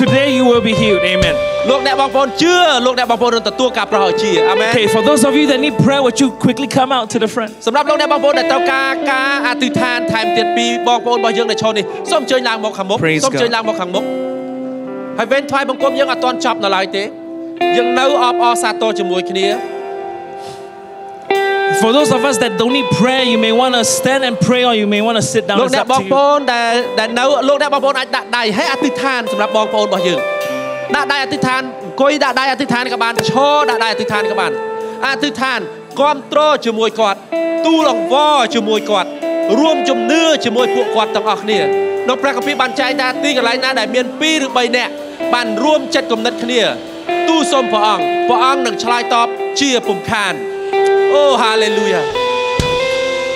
B: Today you will be healed. Amen.
A: លោកអ្នកបងប្អូនជឿលោកអ្នកបងប្អូននឹងទទួលការប្រោះឲ្យជាអាមែន
B: Okay, for those of you that need prayer, would you quickly come out to the front?
A: សម្រាប់លោកអ្នកបងប្អូនដែលត្រូវការការអធិដ្ឋានថែមទៀតពីបងប្អូនរបស់យើងដែលឈរនេះសូមអញ្ជើញឡើងមកខាងមុខ
B: Praise
A: សូមអញ្ជើញ
B: God.
A: ឡើងមកខាងមុខហើយវេនថ្វាយបង្គំយើងអត់ទាន់ចប់នៅឡើយទេយើងនៅអបអរសាទរជាមួយគ្នា
B: For those of us that don't need prayer, you may want to stand and pray or you may want to sit down.
A: លោក
B: It's
A: អ្នក
B: up
A: បង
B: to
A: ប្ you. អូនដែលដែលនៅលោកអ្នកបងប្អូនអាចដាក់ដៃហើយអធិដ្ឋានសម្រាប់បងប្អូនរបស់យើងដាក់ដៃអធិដ្ឋានអង្គុយដាក់ដៃអធិដ្ឋានក៏បានឈរដាក់ដៃអធិដ្ឋានក៏បានអធិដ្ឋានគ្រប់គ្រងជាមួយគាត់ទូលអង្វរជាមួយគាត់រួមជំនឿជាមួយពួកគាត់ទាំងអស់គ្នានៅព្រះគម្ពីរបានចែងថាទីកន្លែងណាដែលមាន2ឬ3នាក់បានរួមចិត្តគំនិតគ្នាទូលសូមព្រះអង្គព្រះអង្គនឹងឆ្លើយតបជាពុំខាន
C: Oh, hallelujah.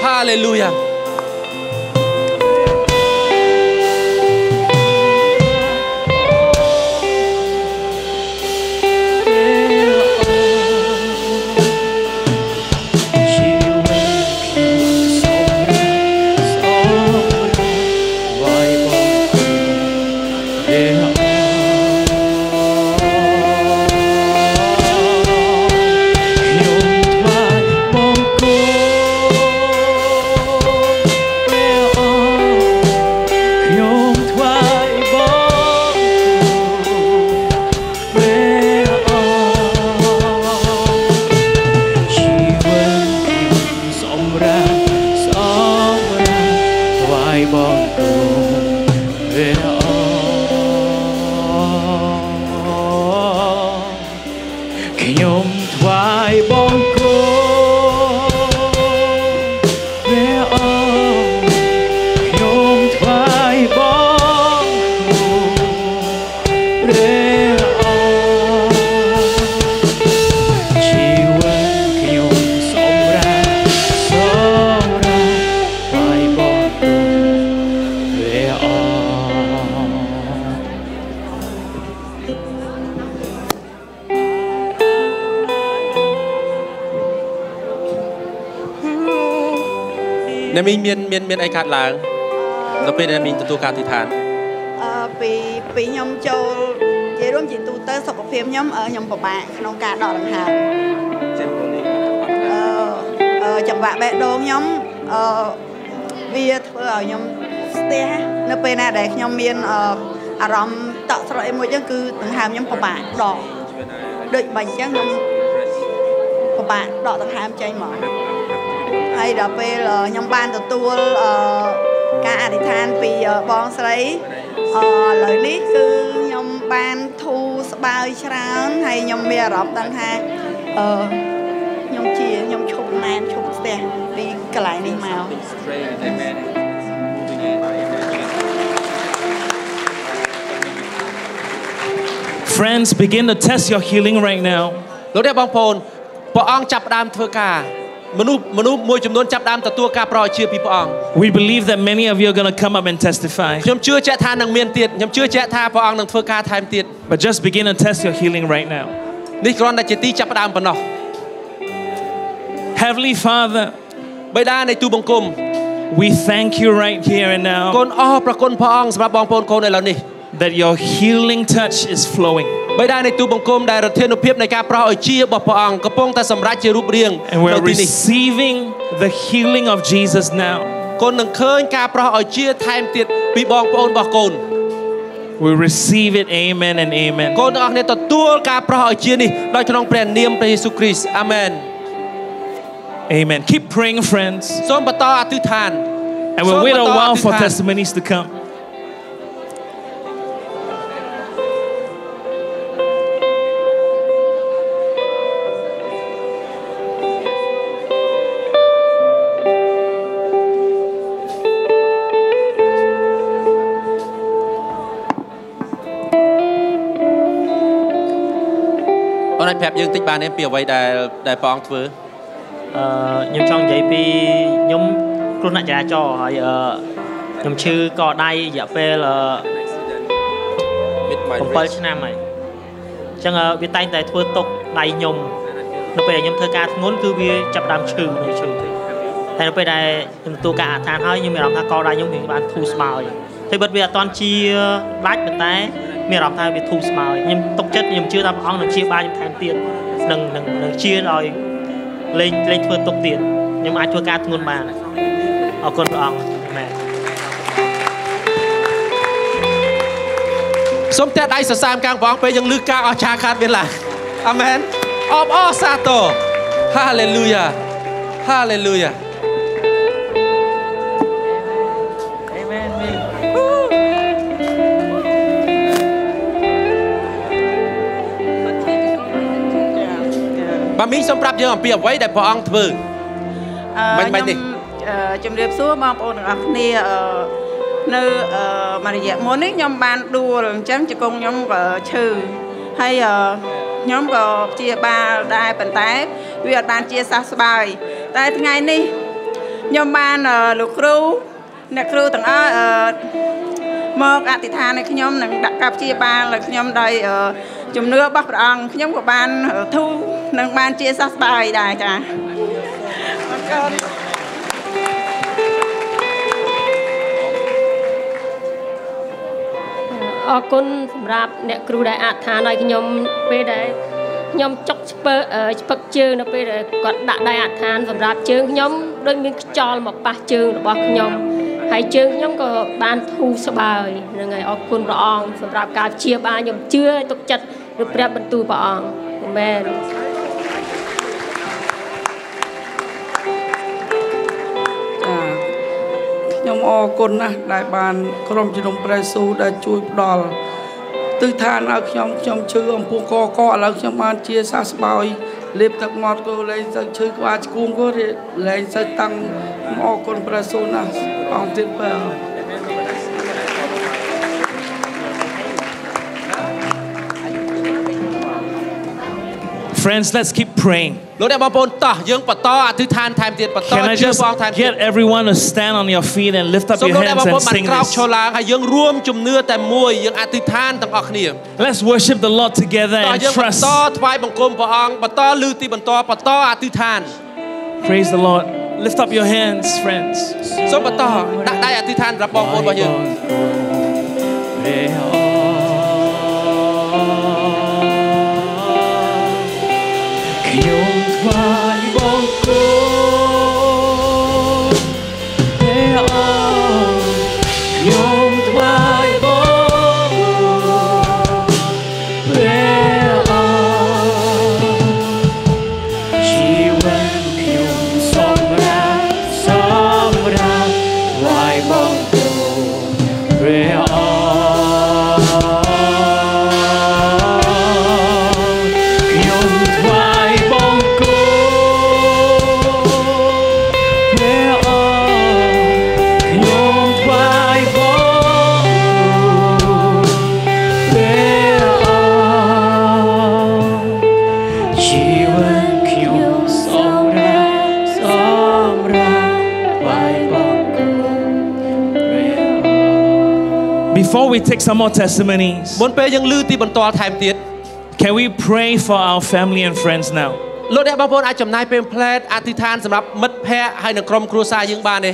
C: Hallelujah. មីង
A: មានមានមានអីកាត់ឡើងដល់ពេលអ្នកមីងទទួលការអធិដ្ឋាន
D: អឺពីពីខ្ញុំចូលនិយាយរួមជាទូទៅសុខភាពខ្ញុំអឺខ្ញុំពិបាកក្នុងការដកដង្ហើមអឺអឺចង្វាក់បេះដូងខ្ញុំអឺវាធ្វើឲ្យខ្ញុំស្ទះនៅពេលណាដែលខ្ញុំមានអឺអារម្មណ៍តក់ស្រក់អីមួយចឹងគឺដង្ហើមខ្ញុំពិបាកដកដូចបាញ់អញ្ចឹងខ្ញុំពិបាកដកដង្ហើមចេញមក ហើយដល់ពេលអឺខ្ញុំបានទទួលអឺការអធិដ្ឋានពីអឺបងស្រីអឺឥឡូវនេះគឺខ្ញុំបានធូរស្បើយច្រើនហើយខ្ញុំមានអារម្មណ៍ដឹងថាអឺខ្ញុំជាខ្ញុំឈប់ណែនឈប់ស្ទះពីកន្លែងនេះមក
B: Friends, begin to test your healing right now.
A: លោកអ្នកបងប្អូនព្រះអង្គចាប់ផ្ដើមធ្វើការ មនុស្សមនុស្សមួយចំនួនចាប់ផ្ដើមទទួលការប្រោជាពីព្រះអង្គ
B: We believe that many of you are going to come up and testify.
A: ខ្ញុំជឿជាក់ថានឹងមានទៀតខ្ញុំជឿជាក់ថាព្រះអង្គនឹងធ្វើការថែមទៀត
B: But just begin to test your healing right now.
A: នេះគ្រាន់តែជាទីចាប់ផ្ដើមប៉ុណ្ណោះ
B: Heavenly Father,
A: បិតានៃទូបង្គំ
B: we thank you right here and
A: កូ
B: now
A: នអរប្រគុណព្រះអង្គសម្រាប់បងប្អូនកូនឥឡូវនេះ
B: that your healing touch is flowing.
A: បិតានៃទូបង្គំដែលរដ្ឋានុភាពនៃការប្រោសឲ្យជារបស់ព្រះអង្គកំពុងតែសម្រេចជារូបរាង
B: And
A: នៅ
B: we're
A: ទីនេះ
B: receiving the healing of Jesus now.
A: កូននឹងឃើញការប្រោសឲ្យជាថែមទៀតពីបងប្អូនរបស់កូន
B: We receive it. Amen and amen.
A: កូនទាំងអស់គ្នាទទួលការប្រោសឲ្យជានេះដោយក្នុងព្រះនាមព្រះយេស៊ូវគ្រីស្ទអាមែន
B: Amen. Keep praying, friends.
A: សូមបន្តអធិដ្ឋាន
B: And we'll wait a
A: Sono
B: while for
A: Baptist.
B: testimonies to come.
A: ប្រាប់យើងតិចបានទេពីអ្វីដែលដែលព្រះអង្គធ្វើ
E: អឺខ្ញុំចង់និយាយពីខ្ញុំគ្រោះថ្នាក់ចរាចរណ៍ហើយអឺខ្ញុំឈឺកដៃរយៈពេលអឺ
A: With my
E: 7ឆ្នាំហើយអញ្ចឹងអឺវាតែងតែធ្វើទុកដៃខ្ញុំនៅពេលដែលខ្ញុំធ្វើការធ្ងន់គឺវាចាប់ផ្ដើមឈឺនៅឈឺតែនៅពេលដែលខ្ញុំទទួលការអធិដ្ឋានហើយខ្ញុំមានអារម្មណ៍ថាកដៃខ្ញុំវាបានធូរស្បើយ តែបិទវាអត់ទាន់ជាដាច់ប៉ុន្តែ មានអារម្មណ៍ថាវាធូរស្បើយខ្ញុំទុកចិត្តខ្ញុំជឿថាព្រះអង្គនឹងជាបាលខ្ញុំថែមទៀតនឹងនឹងនឹងជាឲ្យលេងលេងធ្វើទុកទៀតខ្ញុំអាចធ្វើការធ្ងន់បានអរគុណព្រះអង្គមែន
A: សូមតែដៃសរសើរកាងព្រះអង្គពេលយើងលឺការអស្ចារ្យខាតមានឡើងអាមែនអបអរសាទរហាឡេលូយ៉ាហាឡេលូយ៉ា បាទមីងសូមប្រាប់យើងអំពីអ្វីដែលព្រះអង្គធ្វើ
D: អឺ
A: បាញ់បាញ់នេះ
D: ខ្ញុំអឺជំរាបសួរបងប្អូនទាំងអស់គ្នាអឺនៅអឺមួយរយៈមុននេះខ្ញុំបានដួលអញ្ចឹងជង្គង់ខ្ញុំក៏ឈឺហើយអឺខ្ញុំក៏ព្យាបាលដែរប៉ុន្តែវាអត់បានជាសះស្បើយតែថ្ងៃនេះខ្ញុំបានអឺលោកគ្រូអ្នកគ្រូទាំងអស់អឺមកអធិដ្ឋានឲ្យខ្ញុំនឹងដាក់ការព្យាបាលឲ្យខ្ញុំដោយអឺ ជំនឿរបស់ព្រះអង្គខ្ញុំក៏បានអឺធូរនិងបានជាសះស្បើយដែរចា៎អរគុណ
F: អរគុណសម្រាប់អ្នកគ្រូដែលអធិដ្ឋានឲ្យខ្ញុំពេលដែលខ្ញុំចុកស្ពើអឺស្ពឹកជើងនៅពេលដែលគាត់ដាក់ដៃអធិដ្ឋានសម្រាប់ជើងខ្ញុំដូចមានខ្យល់មកប៉ះជើងរបស់ខ្ញុំហើយជើងខ្ញុំក៏បានធូរស្បើយហ្នឹងហើយអរគុណព្រះអង្គសម្រាប់ការព្យាបាលខ្ញុំជឿឲ្យទុកចិត្ត ឬព្រះបន្ទូលព្រះអង្គអាមែន
G: ចាខ្ញុំអរគុណណាស់ដែលបានក្រុមជំនុំព្រះស៊ូដែលជួយផ្ដល់ទិដ្ឋានឲ្យខ្ញុំខ្ញុំឈឺអំពូកកឥឡូវខ្ញុំបានជាសះស្បើយលេបទឹកមាត់ក៏លែងទៅឈឺក្បាលឆ្គួងក៏លែងទៅតាំងខ្ញុំអរគុណព្រះស៊ូណាស់អង្គទៀតបើ
C: Friends, let's keep praying. Can I just get everyone to stand on your feet and lift up your hands and sing this? Let's worship the Lord together and trust. Praise the Lord. Lift up your hands, friends. take some more testimonies,
A: មុនពេលយើងលឺទីបន្តថែមទៀត
C: can we pray for our family and friends now?
A: លោកអ្នកបងប្អូនអាចចំណាយពេលផ្លែតអធិដ្ឋានសម្រាប់មិត្តភ័ក្តិហើយនិងក្រុមគ្រួសារយើងបានទេ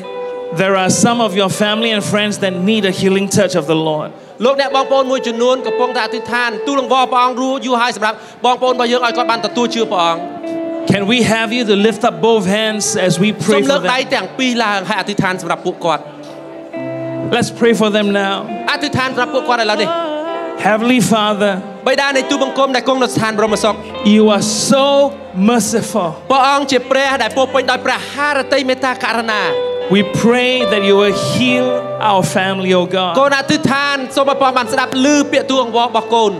C: There are some of your family and friends that need a healing touch of the Lord.
A: លោកអ្នកបងប្អូនមួយចំនួនកំពុងតែអធិដ្ឋានទូលលង្វរព្រះអង្គរួចយូរហើយសម្រាប់បងប្អូនរបស់យើងឲ្យគាត់បានទទួលជឿព្រះអង្គ
C: Can we have you to lift up both hands as we
A: សូ
C: pray
A: មលើ
C: for
A: កដៃ
C: them?
A: ទាំងពីរឡើងហើយអធិដ្ឋានសម្រាប់ពួកគាត់
C: Let's pray for them now.
A: អធិដ្ឋានសម្រាប់ពួកគាត់ឥឡូវនេះ
C: Heavenly Father,
A: បិតានៃទូបង្គំដែលគង់នៅស្ថានបរមសុខ
C: you are so merciful.
A: ព្រះអង្គជាព្រះដែលពោរពេញដោយព្រះハរតីមេត្តាករុណា
C: We pray that you will heal our family, oh
A: កូ
C: God.
A: នអធិដ្ឋានសូមឲ្យព្រះបានស្ដាប់ឮពាក្យទូលអង្វររបស់កូន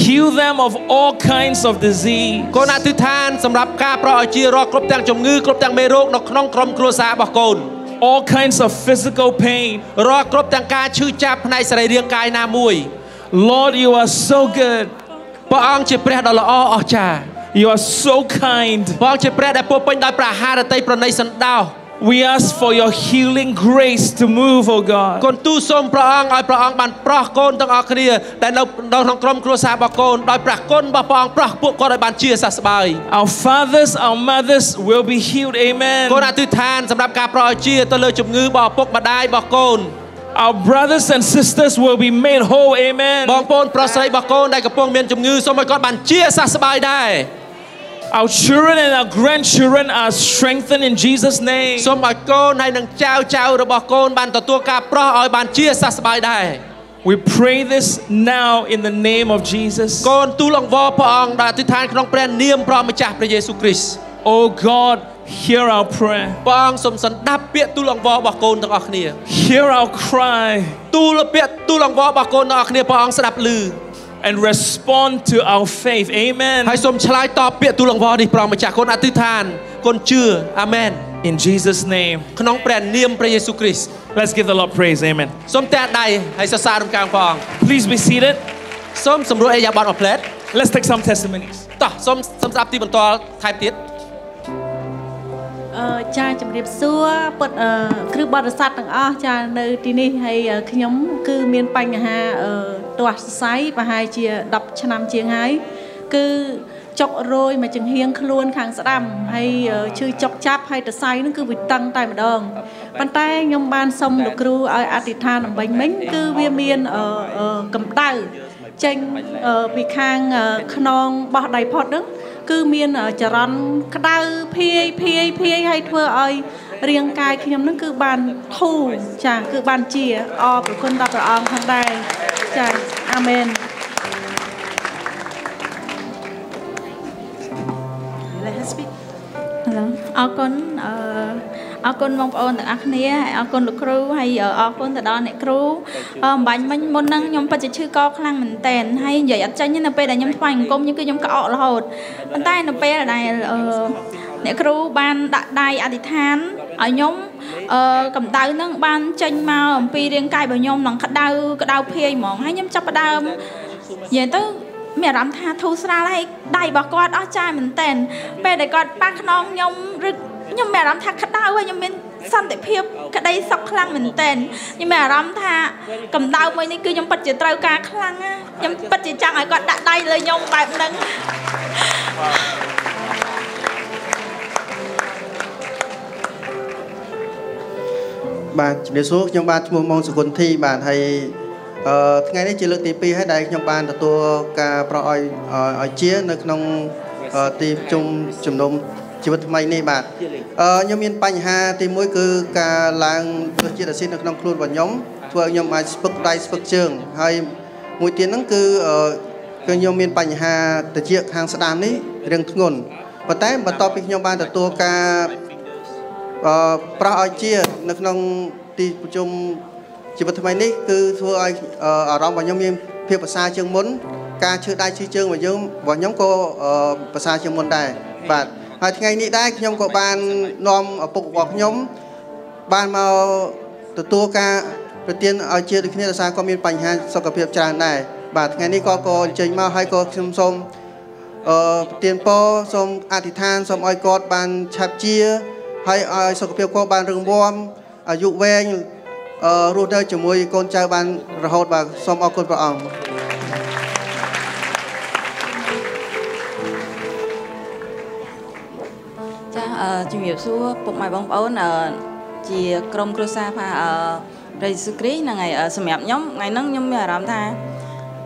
C: Heal them of all kinds of disease.
A: កូនអធិដ្ឋានសម្រាប់ការប្រោសឲ្យជារកគ្រប់ទាំងជំងឺគ្រប់ទាំងមេរោគនៅក្នុងក្រុមគ្រួសាររបស់កូន
C: all kinds of physical pain.
A: រកគ្រប់ទាំងការឈឺចាប់ផ្នែកសរីរាង្គកាយណាមួយ
C: Lord, you are so good.
A: ព្រះអង្គជាព្រះដ៏ល្អអស្ចារ្យ
B: You are so kind.
A: ព្រះអង្គជាព្រះដែលពោរពេញដោយព្រះハរតីប្រណីសន្តោស
B: We ask for your healing grace to move, oh
A: កូ
B: God.
A: នទូលសូមព្រះអង្គឲ្យព្រះអង្គបានប្រោះកូនទាំងអស់គ្នាដែលនៅនៅក្នុងក្រុមគ្រួសាររបស់កូនដោយព្រះគុណរបស់ព្រះអង្គប្រោះពួកគាត់ឲ្យបានជាសះស្បើយ
B: Our fathers, our mothers will be healed. Amen.
A: កូនអធិដ្ឋានសម្រាប់ការប្រោះឲ្យជាទៅលើជំងឺរបស់ឪពុកម្ដាយរបស់កូន
B: Our brothers and sisters will be made whole.
A: បង
B: Amen.
A: ប្អូនប្រុសស្រីរបស់កូនដែលកំពុងមានជំងឺសូមឲ្យគាត់បានជាសះស្បើយដែរ
B: Our children and our grandchildren are strengthened in Jesus' name.
A: សូមឲ្យកូនហើយនឹងចៅចៅរបស់កូនបានទទួលការប្រោះឲ្យបានជាសះស្បើយដែរ
B: We pray this now in the name of Jesus.
A: កូនទូលអង្វរព្រះអង្គដែលអធិដ្ឋានក្នុងព្រះនាមព្រះម្ចាស់ព្រះយេស៊ូវគ្រីស្ទ
B: Oh God, hear our prayer.
A: ព្រះអង្គសូមសន្តាប់ពាក្យទូលអង្វររបស់កូនទាំងអស់គ្នា
B: Hear our cry
A: ទូលពាក្យទូលអង្វររបស់កូនទាំងអស់គ្នាព្រះអង្គស្ដាប់ឮ
B: and respond to our faith.
A: ហើយ
B: Amen.
A: សូមឆ្លើយតបពាក្យទូលអង្វរនេះព្រះម្ចាស់កូនអធិដ្ឋាន កូនជឿអាមែន
B: In Jesus' name.
A: ក្នុងព្រះនាមព្រះយេស៊ូវគ្រីស្ទ
B: Let's give the Lord praise. Amen.
A: សូមតែដៃហើយសរសើររំកាងព្រះអង្គ
B: Please be seated.
A: សូមសម្រួលអេយ៉ាបតមួយផ្លែត
B: Let's take some testimonies.
A: តោះសូមសូមស្ដាប់ទីបន្ទាល់ថែមទៀត
H: អឺ ចាជំរាបសួរពុតអឺគ្រឹះបរិស័ទទាំងអស់ចានៅទីនេះហើយអឺខ្ញុំគឺមានបញ្ហាអឺទាស់សរសៃប្រហែលជា10ឆ្នាំជាងហើយគឺចុករយមកចង្ហៀងខ្លួនខាងស្ដាំហើយអឺឈឺចុកចាប់ហើយតសៃហ្នឹងគឺវាតឹងតែម្ដងប៉ុន្តែខ្ញុំបានសុំលោកគ្រូឲ្យអធិដ្ឋានអំបញ្ញមិញគឺវាមានអឺអឺកម្ដៅ ចេញអឺពីខាងអឺខ្នងបោះដៃផុតហ្នឹងគឺមានចរន្តក្តៅភាយភាយភាយហើយធ្វើឲ្យរាងកាយខ្ញុំនឹងគឺបានធូរចាគឺបានជាអរប្រគុណដល់ព្រះអង្គផងដែរចាអាមែន Hello អរគុណអឺ អរគុណបងប្អូនទាំងអស់គ្នាហើយអរគុណលោកគ្រូហើយអរគុណទៅដល់អ្នកគ្រូអឺអំបញ្ញមិញមុនហ្នឹងខ្ញុំពិតជាឈឺកខ្លាំងមែនតែនហើយនិយាយអត់ចាញ់ទេនៅពេលដែលខ្ញុំថ្វាយអង្គមខ្ញុំគឺខ្ញុំក្អករហូតប៉ុន្តែនៅពេលដែលអឺអ្នកគ្រូបានដាក់ដៃអធិដ្ឋានឲ្យខ្ញុំអឺកម្ដៅហ្នឹងបានចេញមកអំពីរាងកាយរបស់ខ្ញុំនឹងក្ដៅក្ដៅភាយហ្មងហើយខ្ញុំចាប់ផ្ដើមនិយាយទៅមានអារម្មណ៍ថាធូរស្រាលហើយដៃរបស់គាត់អស់ចាយមែនតែនពេលដែលគាត់ប៉ះខ្នងខ្ញុំឬ ខ្ញុំមានអារម្មណ៍ថាក្តៅហើយខ្ញុំមានសន្តិភាពក្តីសុខខ្លាំងមែនតែនខ្ញុំមានអារម្មណ៍ថាកម្ដៅមួយនេះគឺខ្ញុំពិតជាត្រូវការខ្លាំងណាខ្ញុំពិតជាចង់ឲ្យគាត់ដាក់ដៃលើខ្ញុំបែបហ្នឹង
I: បាទជំរាបសួរខ្ញុំបាទឈ្មោះម៉ុងសុគន្ធីបាទហើយអឺថ្ងៃនេះជាលើកទី2ហើយដែលខ្ញុំបានទទួលការប្រោសឲ្យឲ្យជានៅក្នុងអឺទីប្រជុំជំនុំ ជីវិតថ្មីនេះបាទអឺខ្ញុំមានបញ្ហាទី1គឺការឡើងរសជាតិអាស៊ីតនៅក្នុងខ្លួនរបស់ខ្ញុំធ្វើឲ្យខ្ញុំអាចស្ពឹកដៃស្ពឹកជើងហើយមួយទៀតហ្នឹងគឺអឺគឺខ្ញុំមានបញ្ហាត្រចៀកខាងស្ដាំនេះរាងធ្ងន់ប៉ុន្តែបន្ទាប់ពីខ្ញុំបានទទួលការអឺប្រោះឲ្យជានៅក្នុងទីប្រជុំជីវិតថ្មីនេះគឺធ្វើឲ្យអឺអារម្មណ៍របស់ខ្ញុំមានភាពប្រសើរជាងមុនការឈឺដៃឈឺជើងរបស់យើងរបស់ខ្ញុំក៏អឺប្រសើរជាងមុនដែរបាទ ហើយថ្ងៃនេះដែរខ្ញុំក៏បាននាំឪពុករបស់ខ្ញុំបានមកទទួលការប្រទានឲ្យជាដូចគ្នាដោយសារក៏មានបញ្ហាសុខភាពច្រើនដែរបាទថ្ងៃនេះក៏ក៏អញ្ជើញមកហើយក៏ខ្ញុំសូមអឺប្រទានពរសូមអធិដ្ឋានសូមឲ្យគាត់បានឆាប់ជាហើយឲ្យសុខភាពគាត់បានរឹងមាំអាយុវែងអឺរស់នៅជាមួយកូនចៅបានរហូតបាទសូមអរគុណព្រះអង្គ
J: ជំរាបសួរពុកម៉ែបងប្អូនអឺជាក្រុមគ្រួសារផាអឺព្រះយេស៊ូវគ្រីស្ទហ្នឹងហើយអឺសម្រាប់ខ្ញុំថ្ងៃហ្នឹងខ្ញុំមានអារម្មណ៍ថា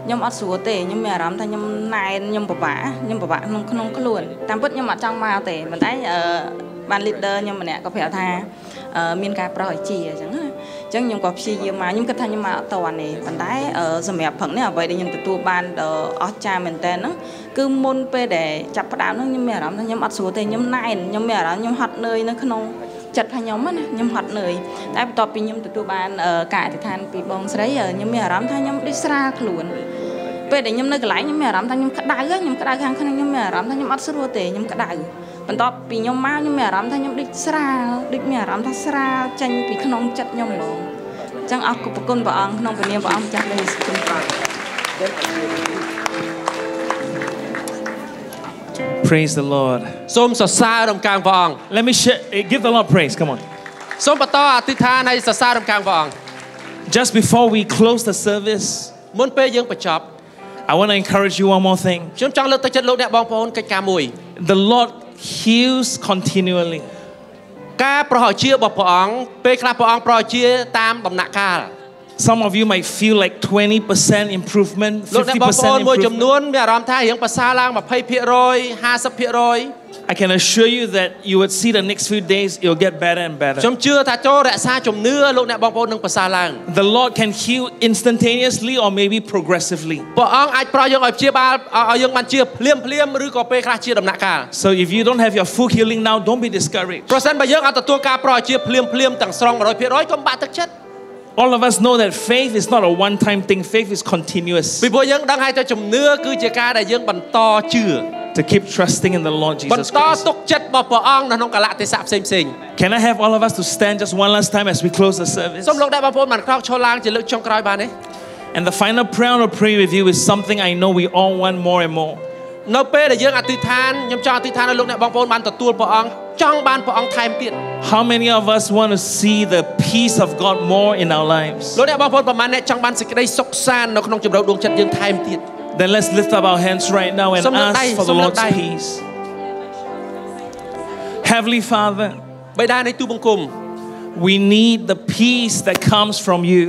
J: ខ្ញុំអត់ស្រួលទេខ្ញុំមានអារម្មណ៍ថាខ្ញុំណែនខ្ញុំពិបាកខ្ញុំពិបាកក្នុងក្នុងខ្លួនតាមពិតខ្ញុំអត់ចង់មកទេប៉ុន្តែអឺបាន leader ខ្ញុំម្នាក់ក៏ប្រាប់ថាអឺមានការប្រោសឲ្យជាអញ្ចឹងណាអញ្ចឹងខ្ញុំក៏ព្យាយាមមកខ្ញុំគិតថាខ្ញុំមកអត់តន់ទេប៉ុន្តែអឺសម្រាប់ព្រឹកនេះអ្វីដែលខ្ញុំទទួលបានអស់ចាមែនតើហ្នឹងគឺមុនពេលដែលចាប់ផ្ដើមហ្នឹងខ្ញុំមានអារម្មណ៍ថាខ្ញុំអត់ស្រួលទេខ្ញុំណែនខ្ញុំមានអារម្មណ៍ខ្ញុំហត់នឿយនៅក្នុងចិត្តរបស់ខ្ញុំណាខ្ញុំហត់នឿយតែបន្ទាប់ពីខ្ញុំទទួលបានអឺការអធិដ្ឋានពីបងស្រីអឺខ្ញុំមានអារម្មណ៍ថាខ្ញុំដូចស្រាលខ្លួនពេលដែលខ្ញុំនៅកន្លែងខ្ញុំមានអារម្មណ៍ថាខ្ញុំក្តៅខ្ញុំក្តៅខាងក្នុងខ្ញុំមានអារម្មណ៍ថាខ្ញុំអត់ស្រួលទេខ្ញុំក្តៅ បន្ទាប់ពីខ្ញុំមកខ្ញុំមានអារម្មណ៍ថាខ្ញុំដូចស្រាលដូចមានអារម្មណ៍ថាស្រាលចេញពីក្នុងចិត្តខ្ញុំហ្មងអញ្ចឹងអរគុណព្រះអង្គក្នុងព្រះនាមព្រះអង្គម្ចាស់ព្រះយេស៊ូវគ្រីស្ទ
B: Praise the Lord.
A: សូមសរសើររំកើងព្រះអង្គ
B: Let me share, eh, give the Lord praise. Come on.
A: សូមបន្តអធិដ្ឋានហើយសរសើររំកើងព្រះអង្គ
B: Just before we close the service,
A: មុនពេលយើងបញ្ចប់
B: I want to encourage you one more thing.
A: ខ្ញុំចង់លើកទឹកចិត្តលោកអ្នកបងប្អូនកិច្ចការមួយ
B: The Lord heals continually.
A: ការប្រហោជារបស់ព្រះអង្គពេលខ្លះព្រះអង្គប្រហោជាតាមដំណាក់កាល
B: Some of you might feel like 20% improvement,
A: លោកអ្នកបងប្អូន
B: 50%
A: មួយចំ
B: improvement.
A: នួនមានអារម្មណ៍ថារៀងប្រសើរឡើង20% 50%
B: I can assure you that you would see the next few days it'll get better and better.
A: ខ្ញុំជឿថាចូលរក្សាជំនឿលោកអ្នកបងប្អូននឹងប្រសើរឡើង
B: The Lord can heal instantaneously or maybe progressively.
A: ព្រះអង្គអាចប្រោសយើងឲ្យព្យាបាលឲ្យយើងបានជាភ្លាមភ្លាមឬក៏ពេលខ្លះជាដំណាក់កាល
B: So if you don't have your full healing now, don't be discouraged.
A: ប្រសិនបើយើងអត់ទទួលការប្រោសជាភ្លាមភ្លាមទាំងស្រុង100%កុំបាក់ទឹកចិត្ត
B: All of us know that faith is not a one time thing, faith is continuous.
A: ពីព្រោះយើងដឹងហើយថាជំនឿគឺជាការដែលយើងបន្តជឿ
B: To keep trusting in the Lord
A: ប
B: Jesus
A: ន្ត
B: Christ.
A: ទុកចិត្តរបស់ព្រះអង្គនៅក្នុងកលៈទេសៈផ្សេងផ្សេង
B: Can I have all of us to stand just one last time as we close the service?
A: សូមលោកអ្នកបងប្អូនបានក្រោកឈរឡើងជាលើកចុងក្រោយបានទេ
B: And the final prayer I want to pray with you is something I know we all want more and more.
A: នៅពេលដែលយើងអធិដ្ឋានខ្ញុំចង់អធិដ្ឋានឲ្យលោកអ្នកបងប្អូនបានទទួលព្រះអង្គចង់បានព្រះអង្គថែមទៀត
B: How many of us want to see the peace of God more in our lives?
A: លោកអ្នកបងប្អូនប្រហែលអ្នកចង់បានសេចក្តីសុខសាន្តនៅក្នុងជម្រៅដួងចិត្តយើងថែមទៀត
B: Then let's lift up our hands right now and
A: សូមលើកដៃ
B: ask for
A: សូ
B: the
A: មលើក
B: Lord's
A: ដៃ
B: peace. Heavenly Father,
A: បិតានៃទូបង្គំ
B: we need the peace that comes from you,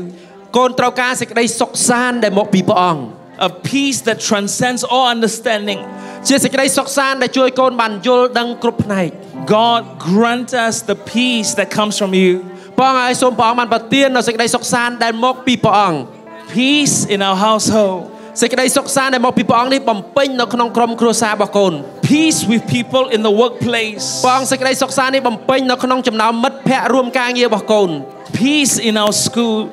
A: កូនត្រូវការសេចក្តីសុខសាន្តដែលមកពីព្រះអង្គ
B: a peace that transcends all understanding.
A: ជាសេចក្តីសុខសាន្តដែលជួយកូនបានយល់ដឹងគ្រប់ផ្នែក
B: God, grant us the peace that comes from you,
A: ព្រះអង្គឲ្យសូមព្រះអង្គបានប្រទាននូវសេចក្តីសុខសាន្តដែលមកពីព្រះអង្គ
B: peace in our household,
A: សេចក្តីសុខសាន្តដែលមកពីព្រះអង្គនេះបំពេញនៅក្នុងក្រុមគ្រួសាររបស់កូន
B: peace with people in the workplace,
A: ព្រះអង្គសេចក្តីសុខសាន្តនេះបំពេញនៅក្នុងចំណោមមិត្តភ័ក្តិរួមការងាររបស់កូន
B: peace in our schools,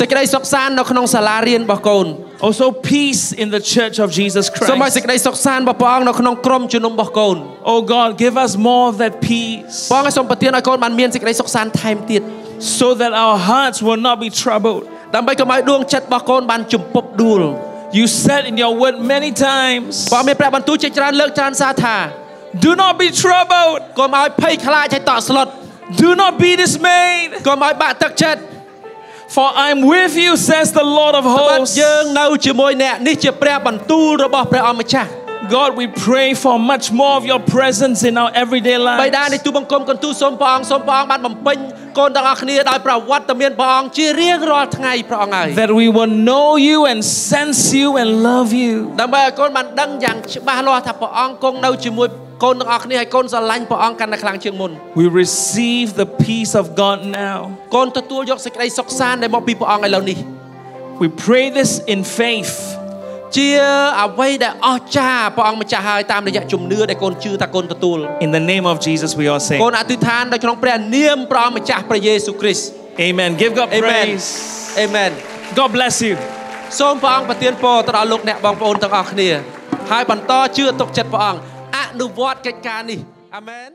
A: សេចក្តីសុខសាន្តនៅក្នុងសាលារៀនរបស់កូន
B: also peace in the church of Jesus
A: សូមឲ្យសេច
B: Christ.
A: ក្តីសុខសាន្តរបស់ព្រះអង្គនៅក្នុងក្រុមជំនុំរបស់កូន
B: Oh God, give us more of that peace
A: ព្រះអង្គឲ្យសូមប្រទានឲ្យកូនបានមានសេចក្តីសុខសាន្តថែមទៀត
B: so that our hearts will not be troubled.
A: ដើម្បីកុំឲ្យដួងចិត្តរបស់កូនបានជំពប់ដួល
B: You said in your word many times,
A: ព្រះមានព្រះបន្ទូលជាច្រើនលើកច្រើនសារថា
B: do not be troubled,
A: កុំឲ្យភ័យខ្លាចឲ្យតក់ស្លុត
B: do not be dismayed,
A: កុំឲ្យបាក់ទឹកចិត្ត
B: for I'm with you, says the Lord of
A: បាត់
B: hosts.
A: យើងនៅជាមួយអ្នកនេះជាព្រះបន្ទូលរបស់ព្រះអង្គម្ចាស់
B: God, we pray for much more of your presence in our everyday
A: បិតានៃ
B: lives.
A: ទូបង្គំកន្ទូលសូមព្រះអង្គសូមព្រះអង្គបានបំពេញកូនទាំងអស់គ្នាដោយប្រវត្តិមានព្រះអង្គជារៀងរាល់ថ្ងៃព្រះអង្គហើយ
B: That we will know you and sense you and love you.
A: ដើម្បីឲ្យកូនបានដឹងយ៉ាងច្បាស់លាស់ថាព្រះអង្គគង់នៅជាមួយកូនទាំងអស់គ្នាហើយកូនស្រឡាញ់ព្រះអង្គកាន់តែខ្លាំងជាងមុន
B: We receive the peace of God now.
A: កូនទទួលយកសេចក្តីសុខសាន្តដែលមកពីព្រះអង្គឥឡូវនេះ
B: We pray this in faith.
A: ជាអ្វីដែលអស្ចារ្យព្រះអង្គម្ចាស់ហើយតាមរយៈជំនឿដែលកូនជឿថាកូនទទួល
B: In the name of Jesus, we all say,
A: កូនអធិដ្ឋាននៅក្នុងព្រះនាមព្រះអង្គម្ចាស់ព្រះយេស៊ូវគ្រីស្ទ
B: Amen. Give God
A: Amen.
B: praise.
A: អេមែន
B: God bless you.
A: សូមព្រះអង្គប្រទានពរទៅដល់លោកអ្នកបងប្អូនទាំងអស់គ្នា ហើយបន្តជឿទុកចិត្តព្រះអង្គអនុវត្តកិច្ចការនេះអាមែន